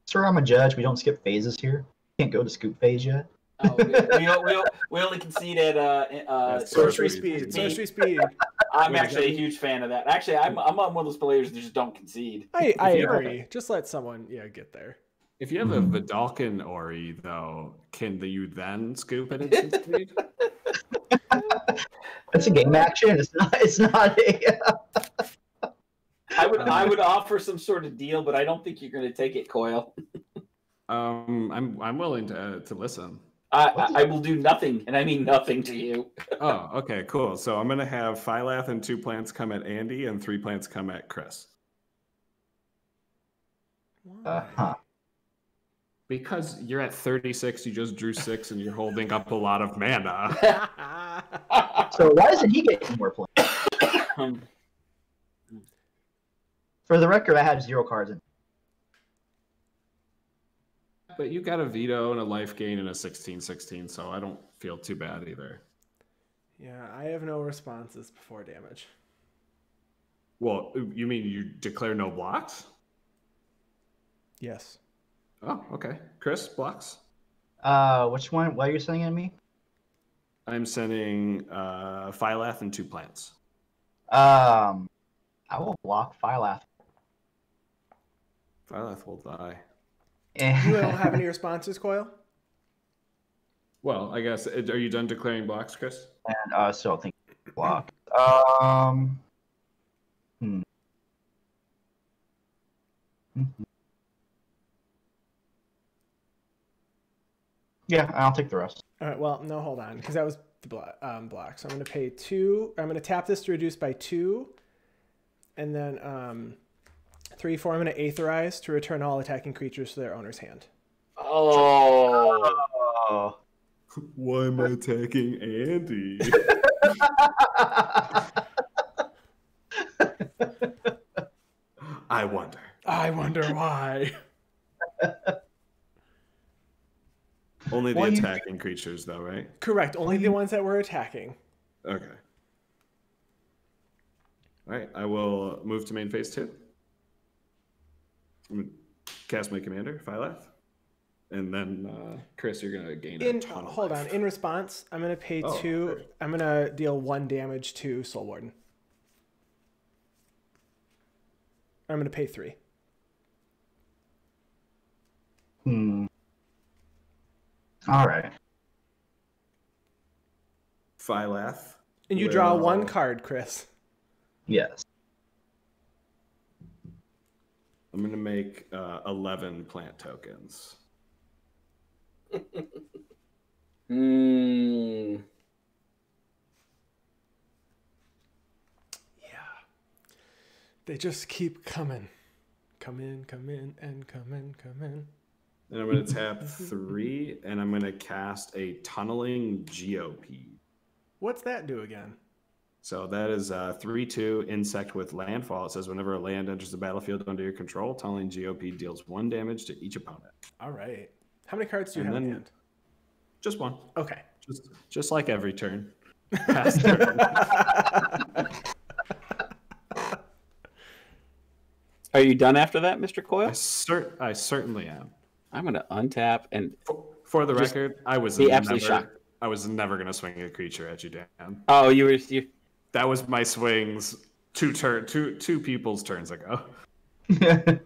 Sir, I'm a judge. We don't skip phases here. Can't go to scoop phase yet. Oh, we, we, we, we only concede at uh, uh, Sorcery Sorcery speed. speed. Sorcery speed. I'm actually a huge fan of that. Actually, I'm I'm one of those players that just don't concede. I, I If you- agree. Just let someone yeah get there. If you have a Vedalken Orrery, though, can the, you then scoop at instant speed? It's a game action. It's not. It's not a. I would I would offer some sort of deal, but I don't think you're going to take it, Coyle. Um, I'm I'm willing to to listen. I, I I will do nothing, and I mean nothing to you. Oh, okay, cool. So I'm gonna have Phylath and two plants come at Andy, and three plants come at Chris. Uh, huh. Because you're at 36, you just drew six, and you're holding up a lot of mana. So why doesn't he get more points? Um, For the record, I have zero cards in. But you got a Vito and a life gain and a 16-16, so I don't feel too bad either. yeah, I have no responses before damage. Well, you mean you declare no blocks? Yes. Oh, okay. Chris, blocks? Uh, which one? What are you sending at me? I'm sending uh, Phylath and two plants. Um, I will block Phylath. Phylath will die. You don't have any responses, Coyle? Well, I guess, are you done declaring blocks, Chris? and uh, still think block. Um. Hmm. Mhm. Yeah, I'll take the rest. All right. Well, no, hold on, because that was the block. Um, block. So I'm going to pay two. I'm going to tap this to reduce by two, and then um, three, four. I'm going to aetherize to return all attacking creatures to their owner's hand. oh. Why am I attacking Andy? I wonder. I wonder why. Only the Well, you- attacking creatures, though, right? Correct. Only the ones that were attacking. Okay. All right, I will move to main phase two. I'm gonna cast my commander, Phylath. And then, uh, Chris, you're going to gain a In ton of hold on. In response, I'm going to pay Oh, two. okay. I'm going to deal one damage to Soul Warden. I'm going to pay three. Hmm. All right. Phylath. And you draw one card, Chris. Yes. I'm going to make uh, 11 plant tokens. Hmm. Yeah. They just keep coming. Come in, come in, and come in, come in. And I'm going to tap three, and I'm going to cast a tunneling Geopede. What's that do again? So that is a 3 2 insect with landfall. It says whenever a land enters the battlefield under your control, tunneling Geopede deals one damage to each opponent. All right. How many cards do you And have in then- hand? Just one. Okay. Just, just like every turn. Past turn. Are you done after that, Mr. I, Coyle? cer- I certainly am. I'm going to untap and. For, for the record, I was be never, absolutely shocked. I was never going to swing a creature at you, Dan. Oh, you were. You, That was my swings two turn two two people's turns ago. I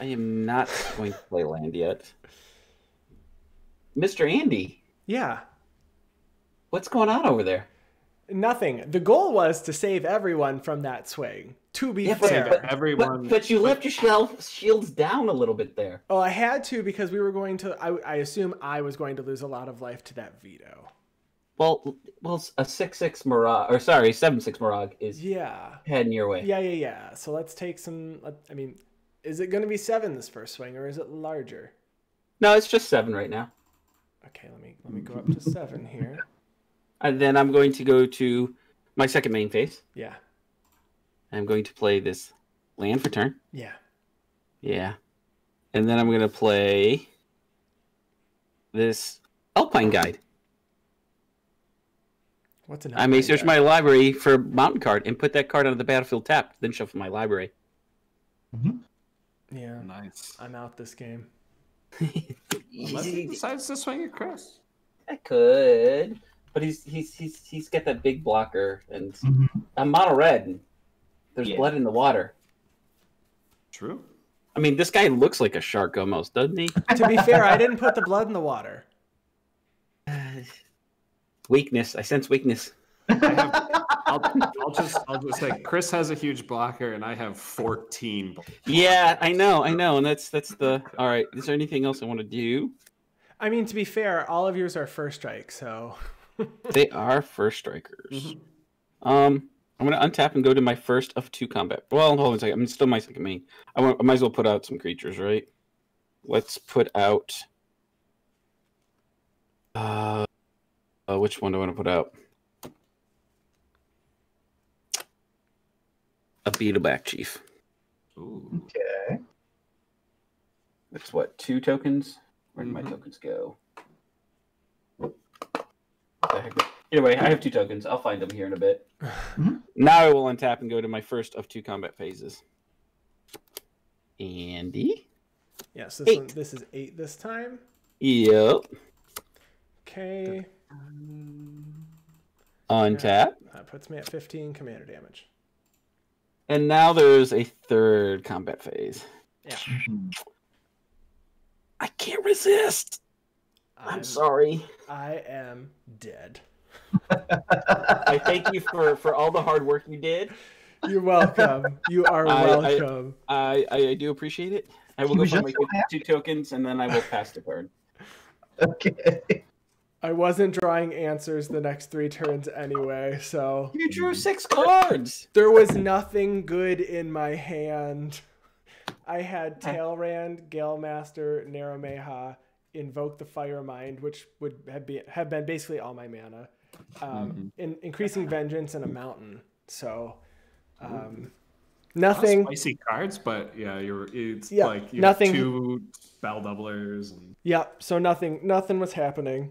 am not going to play land yet. Mr. Andy, Yeah. what's going on over there? Nothing. The goal was to save everyone from that swing. To be Yeah, fair. but- Everyone, But, but you left your shell, shields down a little bit there. Oh, I had to because we were going to. I, I assume I was going to lose a lot of life to that Vito. Well, well, a six six Moraug, or sorry, seven six Moraug is Yeah. heading your way. Yeah, yeah, yeah. So let's take some. I mean, is it going to be seven this first swing, or is it larger? No, it's just seven right now. Okay, let me let me go up to seven here. And then I'm going to go to my second main phase. Yeah, I'm going to play this land for turn. yeah. Yeah. And then I'm going to play this Alpine Guide. What's an? I may search Guide? my library for mountain card and put that card onto the battlefield tapped, then shuffle my library. Yeah, nice. I'm out this game. Unless he decides to swing at Chris. I could, but he's he's he's he's got that big blocker, and Mhm. I'm mono red. And there's Yeah. blood in the water. True. I mean, this guy looks like a shark almost, doesn't he? to be fair, I didn't put the blood in the water. weakness. I sense weakness. I have, I'll, I'll just I'll just say Chris has a huge blocker and I have 14. Yeah, I know, I know, and that's that's the. All right. Is there anything else I want to do? I mean, to be fair, all of yours are first strike, so They are first strikers. Mhm. Um, I'm gonna untap and go to my first of two combat. Well, hold on a second. I'm still my second main. I, want, I might as well put out some creatures, right? Let's put out. Uh, uh which one do I want to put out? A beetleback chief. Ooh. Okay. That's what two tokens. Where did Mhm. my tokens go? What the heck? Either way, I have two tokens. I'll find them here in a bit. Now I will untap and go to my first of two combat phases. Andy. yes, this Eight. one, this is eight this time. Yep. Okay, Um, Untap. that puts me at 15 commander damage. And now there's a third combat phase. Yeah, I can't resist. I'm sorry. I am dead. I thank you for for all the hard work you did. You're welcome. You are I- I- welcome. I I, I do appreciate it. I will He go was for my so two tokens and then I will pass the card. Okay. I wasn't drawing answers the next three turns anyway, so You drew six cards. there was nothing good in my hand. I had Tailrand, Galemaster, Narameha, Invoke the Fire Mind, which would have been have been basically all my mana. Um, in, increasing Vengeance and a Mountain. So um, Not nothing. spicy cards, but yeah, you're it's Yeah, like you nothing- have two spell doublers and Yep. So nothing. Nothing was happening.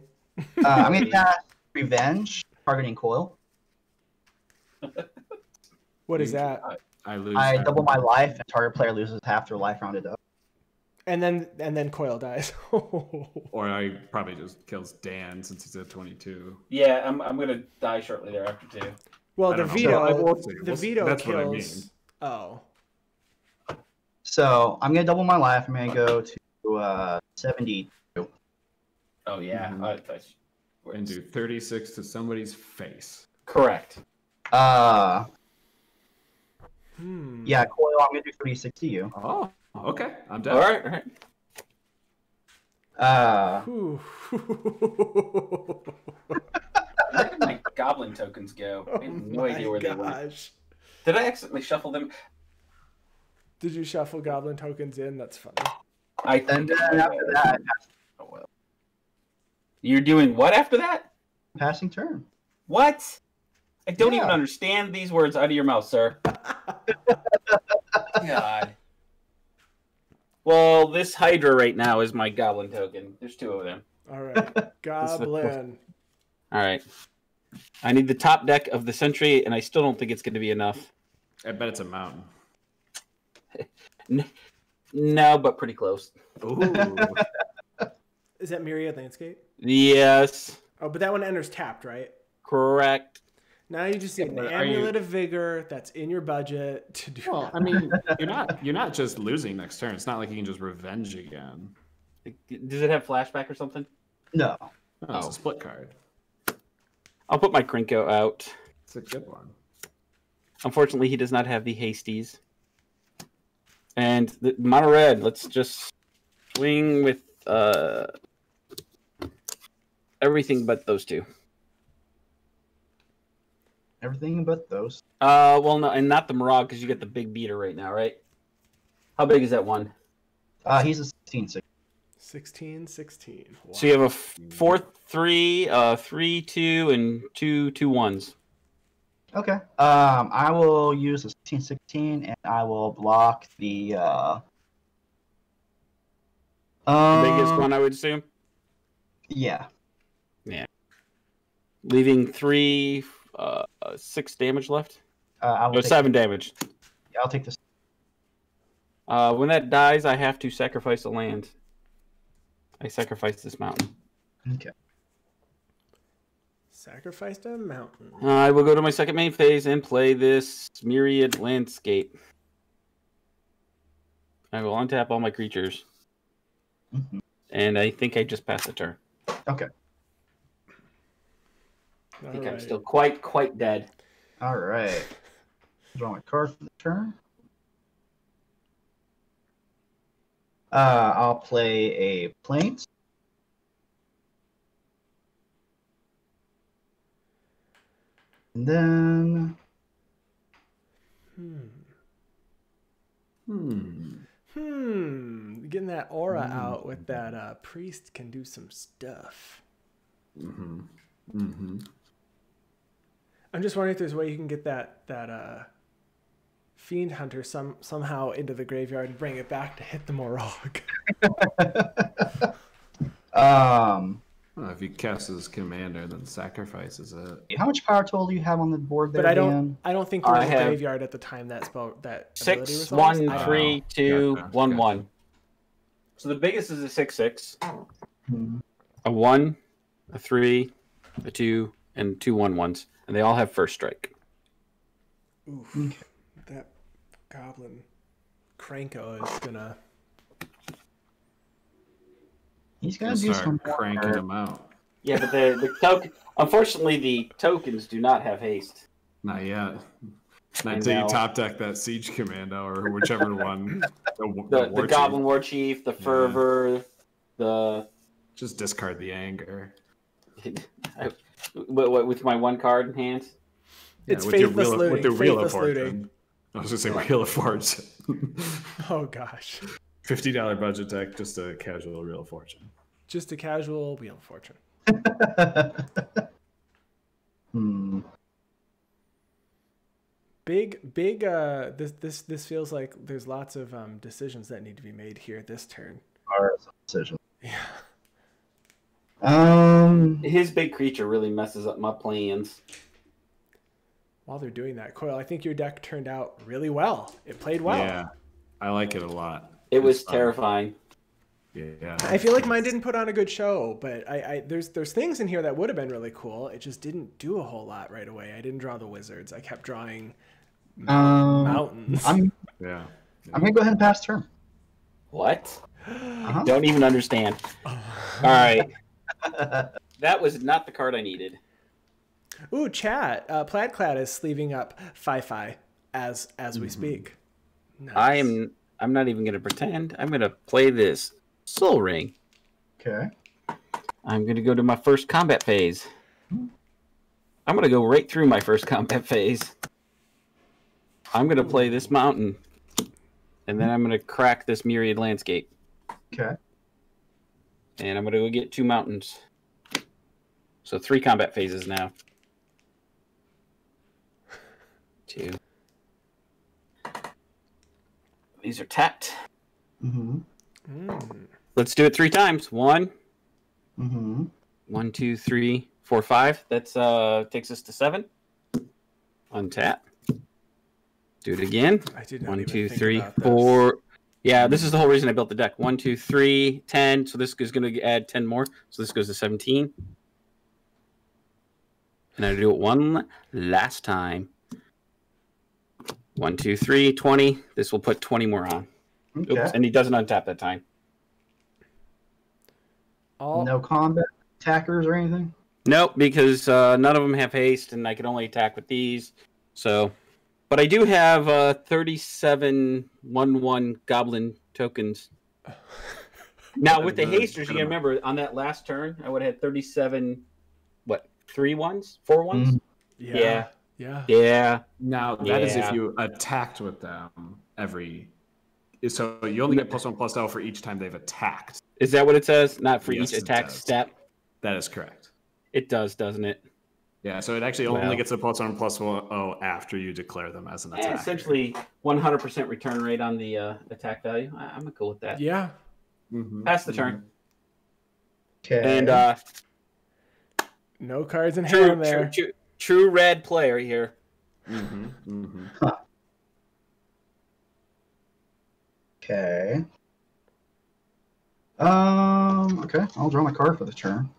Uh, I'm gonna cast Revenge, targeting Coyle. What is that? I lose. I half double my- my life, and target player loses half their life rounded up. And then and then Coyle dies. Or I probably just kills Dan since he's at 22. Yeah, I'm I'm gonna die shortly thereafter too. well, I the Vito. So, the Vito That's kills. what I mean. Oh. So I'm gonna double my life. I'm gonna go to uh, 70. Oh yeah, Mhm. I- I- And do 36 to somebody's face. correct. Uh, Hmm. yeah, Coyle. I'm gonna do 36 to you. Oh, okay. I'm done. All right, all right. Uh, Where did my goblin tokens go? I oh have no my idea where they went. Did I accidentally shuffle them? Did you shuffle goblin tokens in? That's funny. I and think then after that, I pass, Oh, well. You're doing what after that? passing turn. What? I don't Yeah. even understand these words out of your mouth, sir. God. Well, this Hydra right now is my goblin token. There's two of them. All right. Goblin. All right. I need the top deck of the Sentry, and I still don't think it's going to be enough. I bet it's a mountain. No, but pretty close. Ooh. Is that Myriad Landscape? Yes, Oh, but that one enters tapped, right? correct. Now you just need an But are you- amulet of vigor that's in your budget to do. well, I mean, you're not you're not just losing next turn. It's not like you can just revenge again. Does it have flashback or something? No. No, it's Oh. a split card. I'll put my Krenko out. It's a good one. Unfortunately, he does not have the hasties. And the mono red, let's just swing with uh, everything but those two. Everything but those. Uh, well, no, and not the Moraug because you get the big beater right now, right? How big is that one? Uh, he's a 16 6. 16, 16. Wow. So you have a f- four, three, uh, three, two, and two, two ones. Okay. Um, I will use a 16 16 and I will block the. Uh, The um, biggest one, I would assume. Yeah. Leaving three, uh, uh, six damage left. Uh, I will No, take, seven damage. yeah, I'll take this. Uh, when that dies, I have to sacrifice a land. I sacrifice this mountain. Okay. Sacrificed a mountain. I will go to my second main phase and play this Myriad Landscape. I will untap all my creatures, Mhm. and I think I just passed the turn. Okay. I think I'm still quite, quite dead. All right. Draw my card for the turn. Uh, I'll play a plaint. And then Hmm. Hmm. Hmm. Getting that aura Hmm. out with that uh, priest can do some stuff. Mm-hmm. Mm-hmm. I'm just wondering if there's a way you can get that that uh, fiend hunter some somehow into the graveyard and bring it back to hit the Morog. um Well, if he casts his commander, then sacrifices it. how much power total do you have on the board there, But I don't Dan? I don't think we're I in the graveyard at the time that spell that ability Six, was one, lost. I don't three, know. two, Gotcha, one, gotcha. one. So the biggest is a six, six, Hmm. a one, a three, a two, and two one ones, and they all have first strike. Oof. Okay. That goblin Krenko is gonna He's gonna Gonna do start some cranking them out. Yeah, but the the token. Unfortunately, the tokens do not have haste. Not yet. Not until you top deck that siege commando or whichever one. The, The, the war chief. Goblin War Chief, the Fervor, the Just discard the anger. I, what, what, with my one card in hand. It's with faithless wheel of- looting, With the wheel of faithless looting. I was gonna say wheel of fortune. Oh gosh. Fifty dollar budget deck, just a casual wheel of fortune. Just a casual wheel of fortune. hmm. Big big uh this this this feels like there's lots of um decisions that need to be made here this turn. Our decision. Yeah. Um. His big creature really messes up my plans. While they're doing that, Coyle, I think your deck turned out really well. It played well. Yeah, I like it a lot. It was It's fun. terrifying. Yeah, I feel like mine didn't put on a good show, but I, I there's there's things in here that would have been really cool. It just didn't do a whole lot right away. I didn't draw the wizards. I kept drawing Um. mountains. I'm. Yeah. I'm gonna go ahead and pass turn. What? Uh-huh. Don't even understand. All right. That was not the card I needed. Ooh, chat. Uh, Plaidclad is sleeving up Fi-Fi as as we Mhm. speak. Nice. I am. I'm not even going to pretend. I'm going to play this Sol Ring. Okay. I'm going to go to my first combat phase. I'm going to go right through my first combat phase. I'm going to play this mountain, and then I'm going to crack this myriad landscape, Okay. And I'm going to go get two mountains. So three combat phases now. Two. These are tapped. Mm-hmm. Mm. Let's do it three times. One, Mm-hmm. one, two, three, four, five. That's uh takes us to seven. Untap. Do it again. I did not One, even two, think three, about this. four. Yeah, this is the whole reason I built the deck. One, two, three, ten. So this is going to add ten more. So this goes to seventeen. And I do it one last time. One, two, three, 20. This will put 20 more on. Okay. Oops, and he doesn't untap that time. All, No combat attackers or anything. Nope, because uh, none of them have haste, and I can only attack with these. So, but I do have uh, 37 1-1 goblin tokens. Now with the hasters, you good can remember on that last turn, I would have had 37, what, three ones, four ones? Mhm. yeah, yeah. yeah. Yeah, Now that is Yeah. if you attacked with them every. So you only get plus one plus L for each time they've attacked. is that what it says? Not for Yes, each attack step. That is correct. It does, doesn't it? Yeah, so it actually Wow. only gets a plus one plus one oh after you declare them as an And attack. essentially, 100% return rate on the uh, attack value. I- I'm cool with that. Yeah. Mhm, Pass the turn. Okay. And uh, No cards in true, hand there. true, true red player here. Mhm, mhm. Okay. Um. Okay. I'll draw my card for the turn.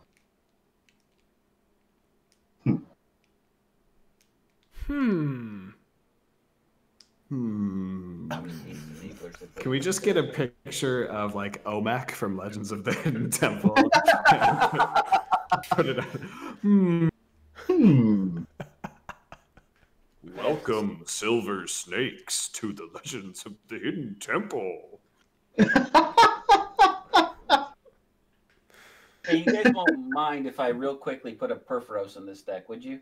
Hmm. Hmm. How many enablers did they- Can we just get a picture of like Olmec from Legends of the Hidden Temple? Put it on. Hmm. Hmm. Welcome, silver snakes, to the Legends of the Hidden Temple. Hey, you guys won't mind if I real quickly put a Purphoros in this deck, would you?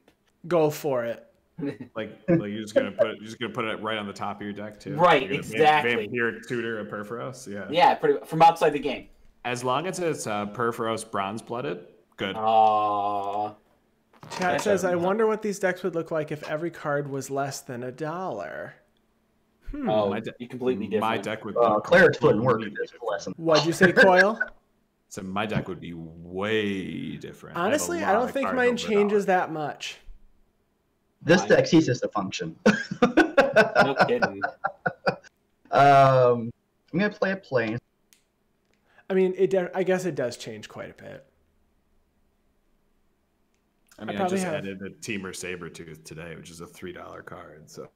Go for it. Like, like you're just gonna put it, you're just gonna put it right on the top of your deck too. Right, You're gonna exactly. Vampire tutor a Purphoros, yeah. Yeah, pretty from outside the game. As long as it's uh, Purphoros bronze blooded, good. Aww. Chat That's says, a- I wonder what these decks would look like if every card was less than a dollar. Hmm. Oh, My de- you completely different. My deck would. Uh, be clerics wouldn't work if completely there's less than What'd you say, Coyle? So my deck would be way different. I have a Honestly, I lot don't think mine changes that much. This Fine. deck ceases a function. No kidding. um, I'm gonna play a plane. I mean, it. De- I guess it does change quite a bit. I mean, I, probably just have- added a Temur Sabertooth today, which is a three dollar card. So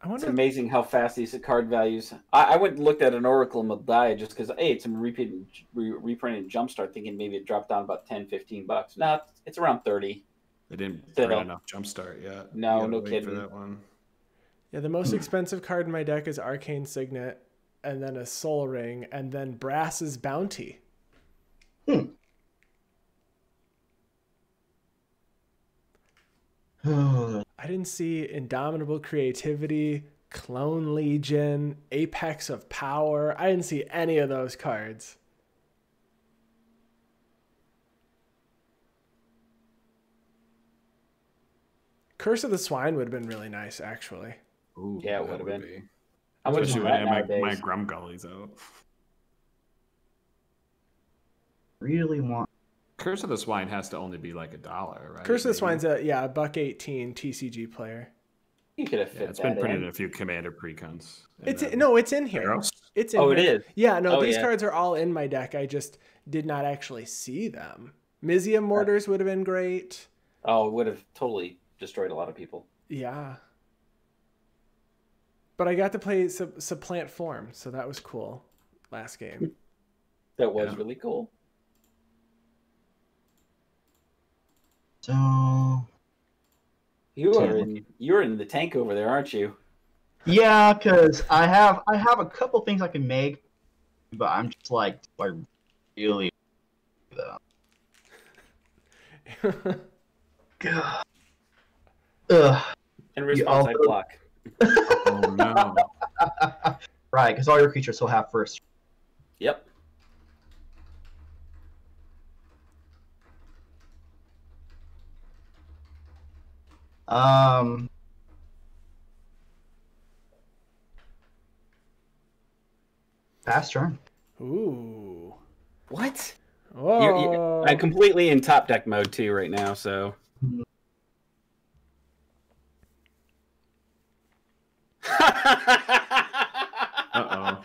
I wonder... It's amazing how fast these card values. I, I went and looked at an Oracle Mul Daya just because, hey, it's a repeat, re, reprint in Jumpstart, thinking maybe it dropped down about 10, 15 bucks. No, it's around 30. They didn't Ditto. bring enough jumpstart yet. No, no wait kidding. For that one. Yeah, the most expensive card in my deck is Arcane Signet, and then a Sol Ring, and then Brass's Bounty. Hmm. I didn't see Indomitable Creativity, Clone Legion, Apex of Power. I didn't see any of those cards. Curse of the Swine would have been really nice, actually. Ooh, Yeah, it would've been. be. How much is Especially when my, nowadays? my Grumgully's out. Really want. Curse of the Swine has to only be like a dollar, right? Curse of the Swine's a yeah, a buck eighteen TCG player. You could have fit Yeah, it's that been printed in. in a few Commander precons. It's then- uh, no, it's in here. Gross. It's in Oh, it here. is? Yeah, no, Oh, these yeah. cards are all in my deck. I just did not actually see them. Mizzium Mortars would have been great. Oh, it would have totally destroyed a lot of people. Yeah. But I got to play sub- supplant form, so that was cool last game. That was Yeah. really cool. So You are in, you're in the tank over there, aren't you? yeah, because I have I have a couple things I can make, but I'm just like I really. God. Ugh. And You response I block. Oh no. Right, because all your creatures will have first. Yep. Um. Pass turn. Ooh. What? Whoa. You're- you're- I'm completely in top deck mode too right now, so. Uh oh.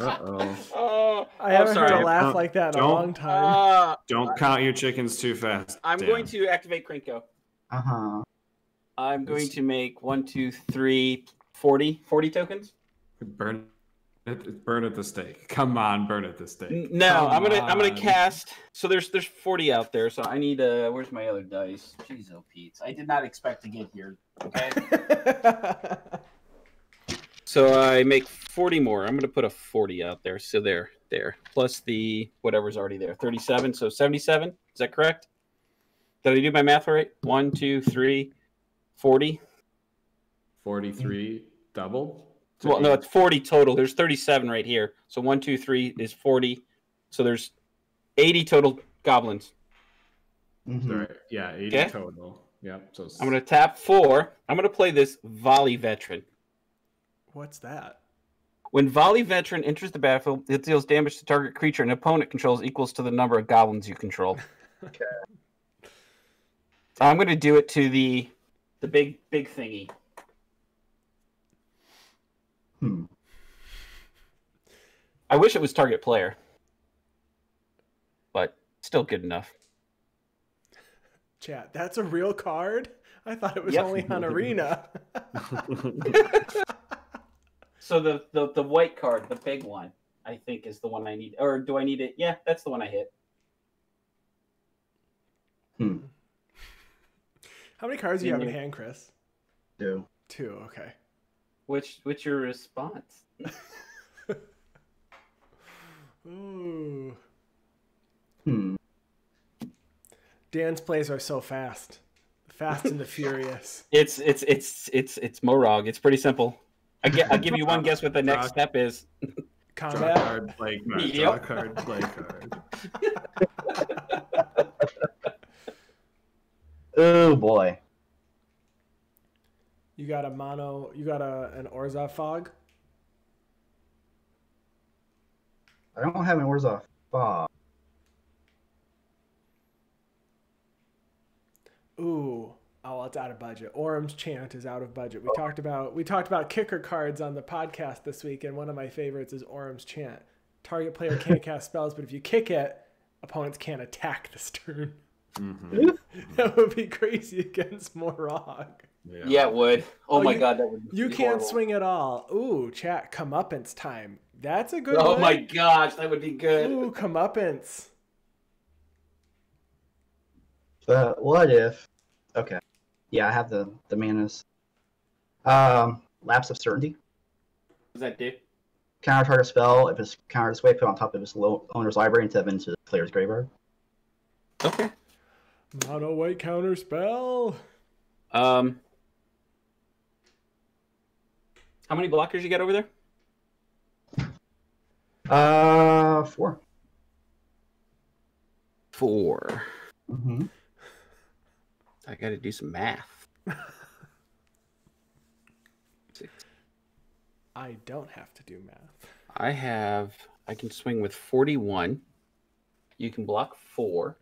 Uh oh. oh, I haven't heard sorry. a laugh like that in a don't- long time. Uh, Don't count your chickens too fast. I'm Dan. going to activate Krenko. Uh huh. I'm going It's- to make one, two, three, 40, 40 tokens. burn it. Burn at the stake. Come on, burn at the stake. No, Come I'm gonna I'm gonna cast. So there's there's 40 out there. So I need uh where's my other dice? Jeez, oh Pete, I did not expect to get here. Okay. so I make 40 more. I'm gonna put a 40 out there. So there, there, plus the whatever's already there. 37. So 77. Is that correct? Did I do my math right? One, two, three, 40. 43 double? Well, no, it's 40 total. There's 37 right here. So one, two, three is 40. So there's 80 total goblins. Mhm. Sorry. Yeah, 80 Okay. total. Yep. So I'm going to tap four. I'm going to play this Volley Veteran. What's that? When Volley Veteran enters the battlefield, it deals damage to target creature an opponent controls equals to the number of goblins you control. Okay. I'm going to do it to the the big big thingy. Hmm. I wish it was target player, but still good enough. Chat. That's a real card. I thought it was Yep. only on Arena. So the, the the white card, the big one, I think is the one I need. Or do I need it? Yeah, that's the one I hit. Hmm. How many cards do you have in hand, Chris? Do. Two. Okay. Which what's your response? Ooh. Hmm. Dan's plays are so fast, fast and the furious. It's it's it's it's it's Moraug. It's pretty simple. I gi- I'll give you one guess what the next Rock. step is. Draw card, play card. Draw card, play card. Oh boy. You got a mono. You got a an Orzhov fog. I don't have an words fog. Ooh. Oh, well, it's out of budget. Orim's Chant is out of budget. We talked about we talked about kicker cards on the podcast this week, and one of my favorites is Orim's Chant. Target player can't cast spells, but if you kick it, opponents can't attack this turn. Mhm. That would be crazy against Moraug. Yeah, it would. Oh, Oh, my you- god, that would. You be can't horrible. swing at all. Ooh, chat, comeuppance time. That's a good Oh one. my gosh, that would be good. Ooh, comeuppance. But what if? Okay. Yeah, I have the the manas. Um, lapse of certainty. What does that do? Counter target spell. If it's countered this way, put on top of its owner's library instead of into the player's graveyard. Okay. Mono white counter spell. Um. How many blockers you got over there? Uh, four. Four. Mm-hmm. I got to do some math. Six. I don't have to do math. I have. I can swing with forty-one. You can block four.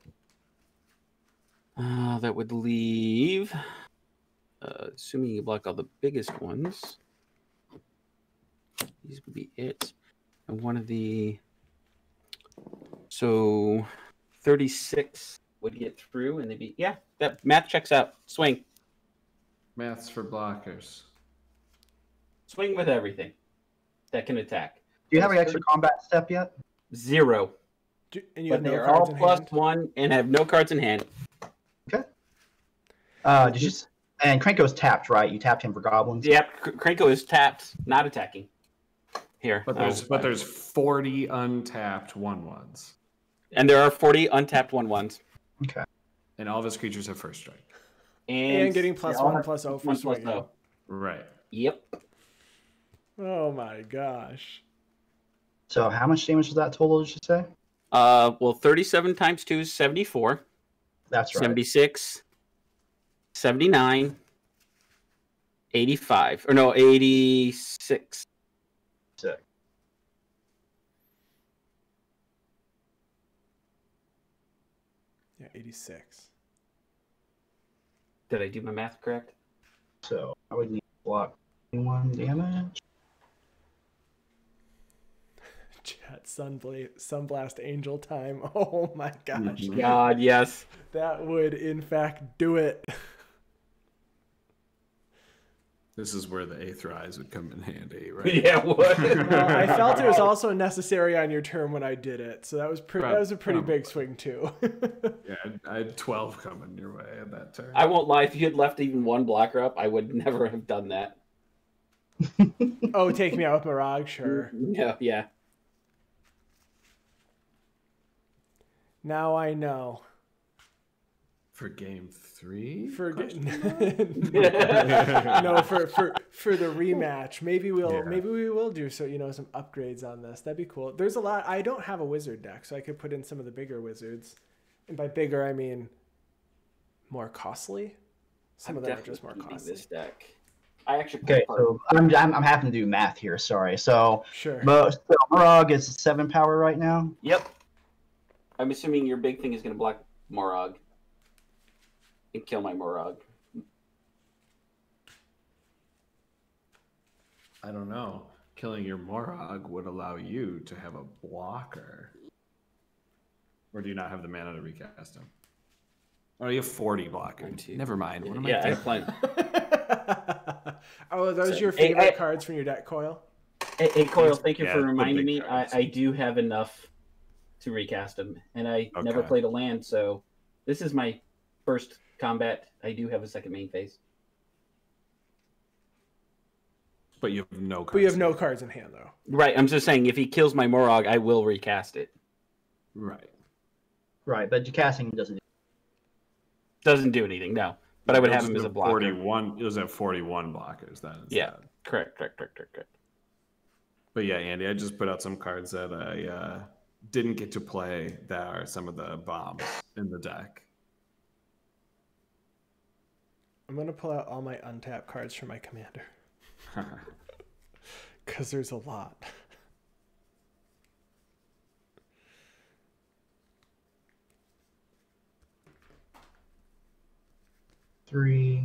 Uh, that would leave. Uh, assuming you block all the biggest ones. These would be it. And one of the. So, thirty-six would get through, and they'd be yeah. That math checks out. Swing, Maths for blockers. swing with everything that can attack. Do you have any extra combat step yet? Zero. Do- And you but have no they're all plus hand. one and have no cards in hand. Okay. Uh, did you? s- And Krenko's tapped, right? You tapped him for goblins. Yep, K- Krenko is tapped, not attacking. Here, but there's but there's forty untapped one ones, and there are forty untapped one ones. Okay, and all of his creatures have first strike, and, and getting plus oh one plus zero for swing. No. Oh. Right. Yep. Oh my gosh. So how much damage was that total? Did you say? Uh, well, thirty-seven times two is seventy-four. That's right. 76, 79, 85, or no, 86. Six. Did I do my math correct? So I would need to block one damage. Jet sunbla- Sunblast Angel time. Oh my gosh. Mm-hmm. God, yes. That would, in fact, do it. This is where the eighth rise would come in handy, right? Yeah, what? Well, I felt it was also necessary on your turn when I did it, so that was pretty. That was a pretty big swing too. Yeah, I had 12 coming your way at that turn. I won't lie. If you had left even one blocker up, I would never have done that. oh, take me out with Mirage, sure. Mm-hmm. Yeah, yeah. Now I know. For game three? For Question no, for for for the rematch. Maybe we'll Yeah. maybe we will do so. You know, some upgrades on this. That'd be cool. There's a lot. I don't have a wizard deck, so I could put in some of the bigger wizards, and by bigger I mean more costly. Some of them are just more costly. This deck. I actually Okay, so I'm, I'm I'm having to do math here. Sorry. So, Sure. but so Moraug is seven power right now. Yep. I'm assuming your big thing is going to block Moraug and kill my Moraug. I don't know. Killing your Moraug would allow you to have a blocker. Or do you not have the mana to recast him? Oh, you have 40 blocker. One, Never mind. What am yeah, I I thinking? have plenty. oh, are those So, your hey, favorite I- cards from your deck, Coyle? Hey, hey Coyle, thank you Yeah, for reminding me. I. I do have enough to recast them, and I never Okay. played a land, so this is my first combat. I do have a second main phase. But you have no cards. But you have no cards in hand, though. Right, I'm just saying, if he kills my Moraug, I will recast it. Right. Right, but casting doesn't. Doesn't do anything, no. But I would have him as a blocker. 41. It was at 41 blockers then. Yeah. instead. Correct, correct, correct, correct, correct. But yeah, Andy, I just put out some cards that I uh, didn't get to play that are some of the bombs in the deck. I'm gonna pull out all my untapped cards for my commander because there's a lot. Three.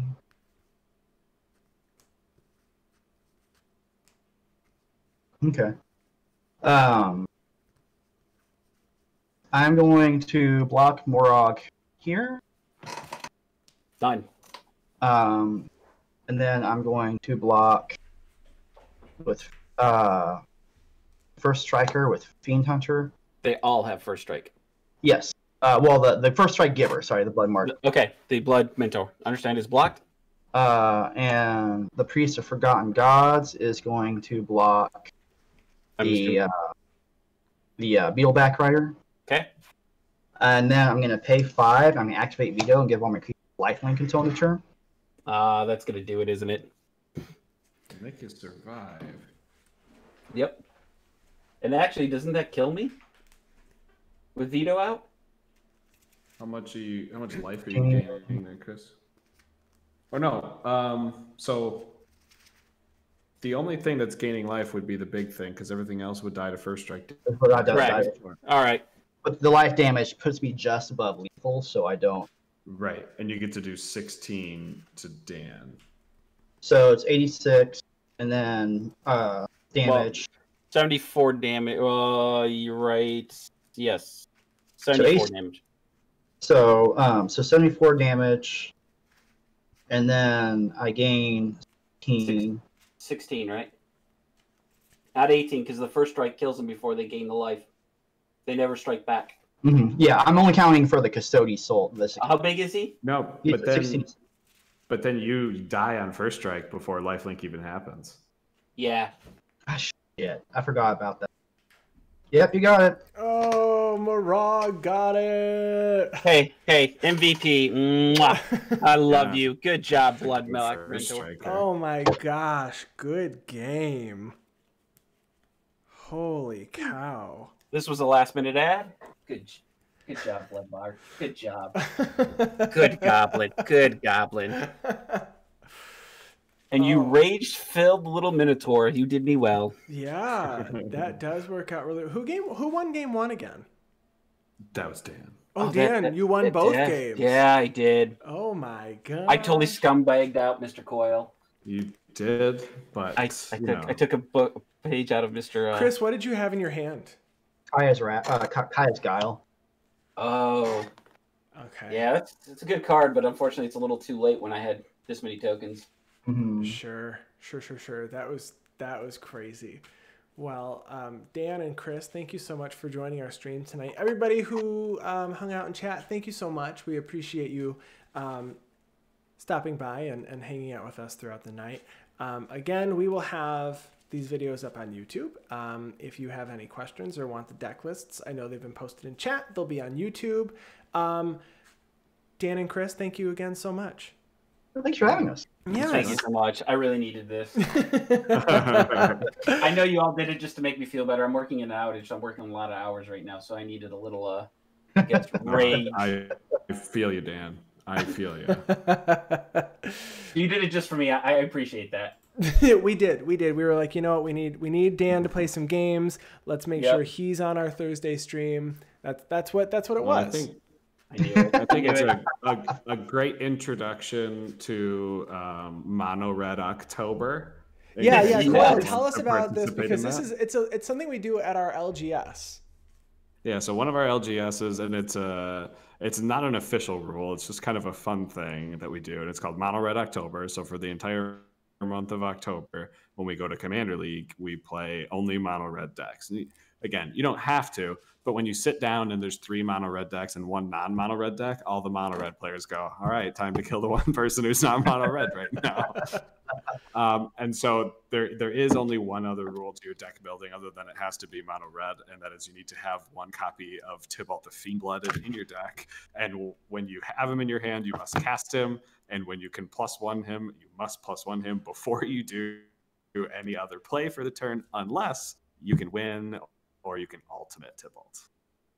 Okay. Um, I'm going to block Moraug here. Done. Um, and then I'm going to block with uh, first striker with Fiend Hunter. They all have first strike. Yes. Uh, well, the, the first strike giver. Sorry, the blood mark. Okay, the blood mentor. Understand is blocked. Uh, and the priest of forgotten gods is going to block the uh, the uh, beetleback rider. Okay. And then I'm gonna pay five. I'm gonna activate Vito and give all my creatures lifelink until end of turn. Uh, that's gonna do it, isn't it? Make you survive. Yep. And actually, doesn't that kill me? With Vito out? How much are you? How much life are you gaining there, Chris? Or no? Um. So the only thing that's gaining life would be the big thing, because everything else would die to first strike. That's what I does. Correct. All right. But the life damage puts me just above lethal, so I don't. Right, and you get to do 16 to Dan. So it's 86, and then uh, damage. 74 damage. Uh, you're right. Yes. 74 ace- damage. So um, so 74 damage, and then I gain 15. 16, right? Not 18, because the first strike kills them before they gain the life. They never strike back. Mhm. Yeah, I'm only counting for the custody soul. This How big is he? No, He's but then 16. but then you die on first strike before lifelink even happens. Yeah. Ah, shit, I forgot about that. Yep, you got it. Oh, Moraug got it. Hey, hey, MVP. Mwah. I love Yeah. you. Good job, Blood Good Milk first Mentor. striker. Oh my gosh, good game. Holy cow. This was a last minute ad. Good, good job, Bloodbar. Good job. Good goblin. Good goblin. And you Oh. rage filled little Minotaur. You did me well. yeah, that does work out really. Who game? Who won game one again? That was Dan. Oh, that- Dan, that- you won that- both yeah, games. Yeah, I did. Oh my god. I totally scumbagged out Mr. Coyle. You did, but I, I took know, I took a book page out of Mr. Uh, Chris, what did you have in your hand? Kaya's ra- uh, Kaya's guile. Oh, Okay. yeah, it's, it's a good card, but unfortunately, it's a little too late when I had this many tokens. Mhm. Sure, sure, sure, sure. That was that was crazy. Well, um, Dan and Chris, thank you so much for joining our stream tonight. Everybody who um, hung out in chat, thank you so much. We appreciate you um, stopping by and, and hanging out with us throughout the night. Um, again, we will have these videos up on YouTube. Um, if you have any questions or want the deck lists, I know they've been posted in chat. They'll be on YouTube. Um, Dan and Chris, thank you again so much. Thanks for having us. Yeah. Thank you so much. I really needed this. I know you all did it just to make me feel better. I'm working in an outage. I'm working a lot of hours right now, so I needed a little uh, I guess rage. I, I feel you, Dan. I feel you. You did it just for me. I, I appreciate that. we did. We did. We were like, you know what? We need we need Dan to play some games. Let's make Yep. sure he's on our Thursday stream. That's that's what that's what it Well, I was. think I. I think it's a, a, a great introduction to um, Mono Red October. yeah, If yeah. Cool. want Tell us about this because this is it's a it's something we do at our LGS. Yeah, so one of our LGSs, and it's a it's not an official rule. It's just kind of a fun thing that we do, and it's called Mono Red October. So for the entire month of October, when we go to Commander League, we play only mono red decks. And Again, you don't have to, but when you sit down and there's three mono red decks and one non mono red deck, all the mono red players go, "All right, time to kill the one person who's not mono red right now." um, and so there there is only one other rule to your deck building, other than it has to be mono red, and that is you need to have one copy of Tibalt the Fiend Blooded in your deck. And when you have him in your hand, you must cast him, and when you can plus one him, you must plus one him before you do any other play for the turn, unless you can win or you can ultimate Tibalt.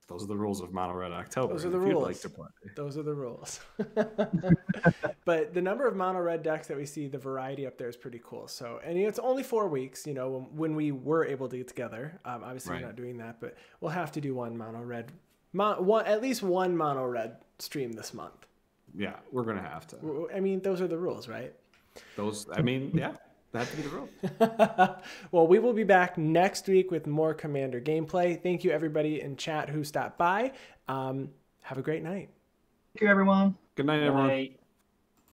Those are the rules of Mono Red October. Those are the rules. Like to play. Those are the rules. but the number of mono red decks that we see, the variety up there is pretty cool. So, and it's only four weeks, you know, when we were able to get together. Um, obviously, right. we're not doing that, but we'll have to do one mono red, mon- one at least one mono red stream this month. Yeah, we're gonna have to. I mean, those are the rules, right? Those, I mean, yeah. That to be the rule. well, we will be back next week with more Commander gameplay. Thank you, everybody in chat who stopped by. Um, have a great night. Thank you, everyone. Good night, everyone.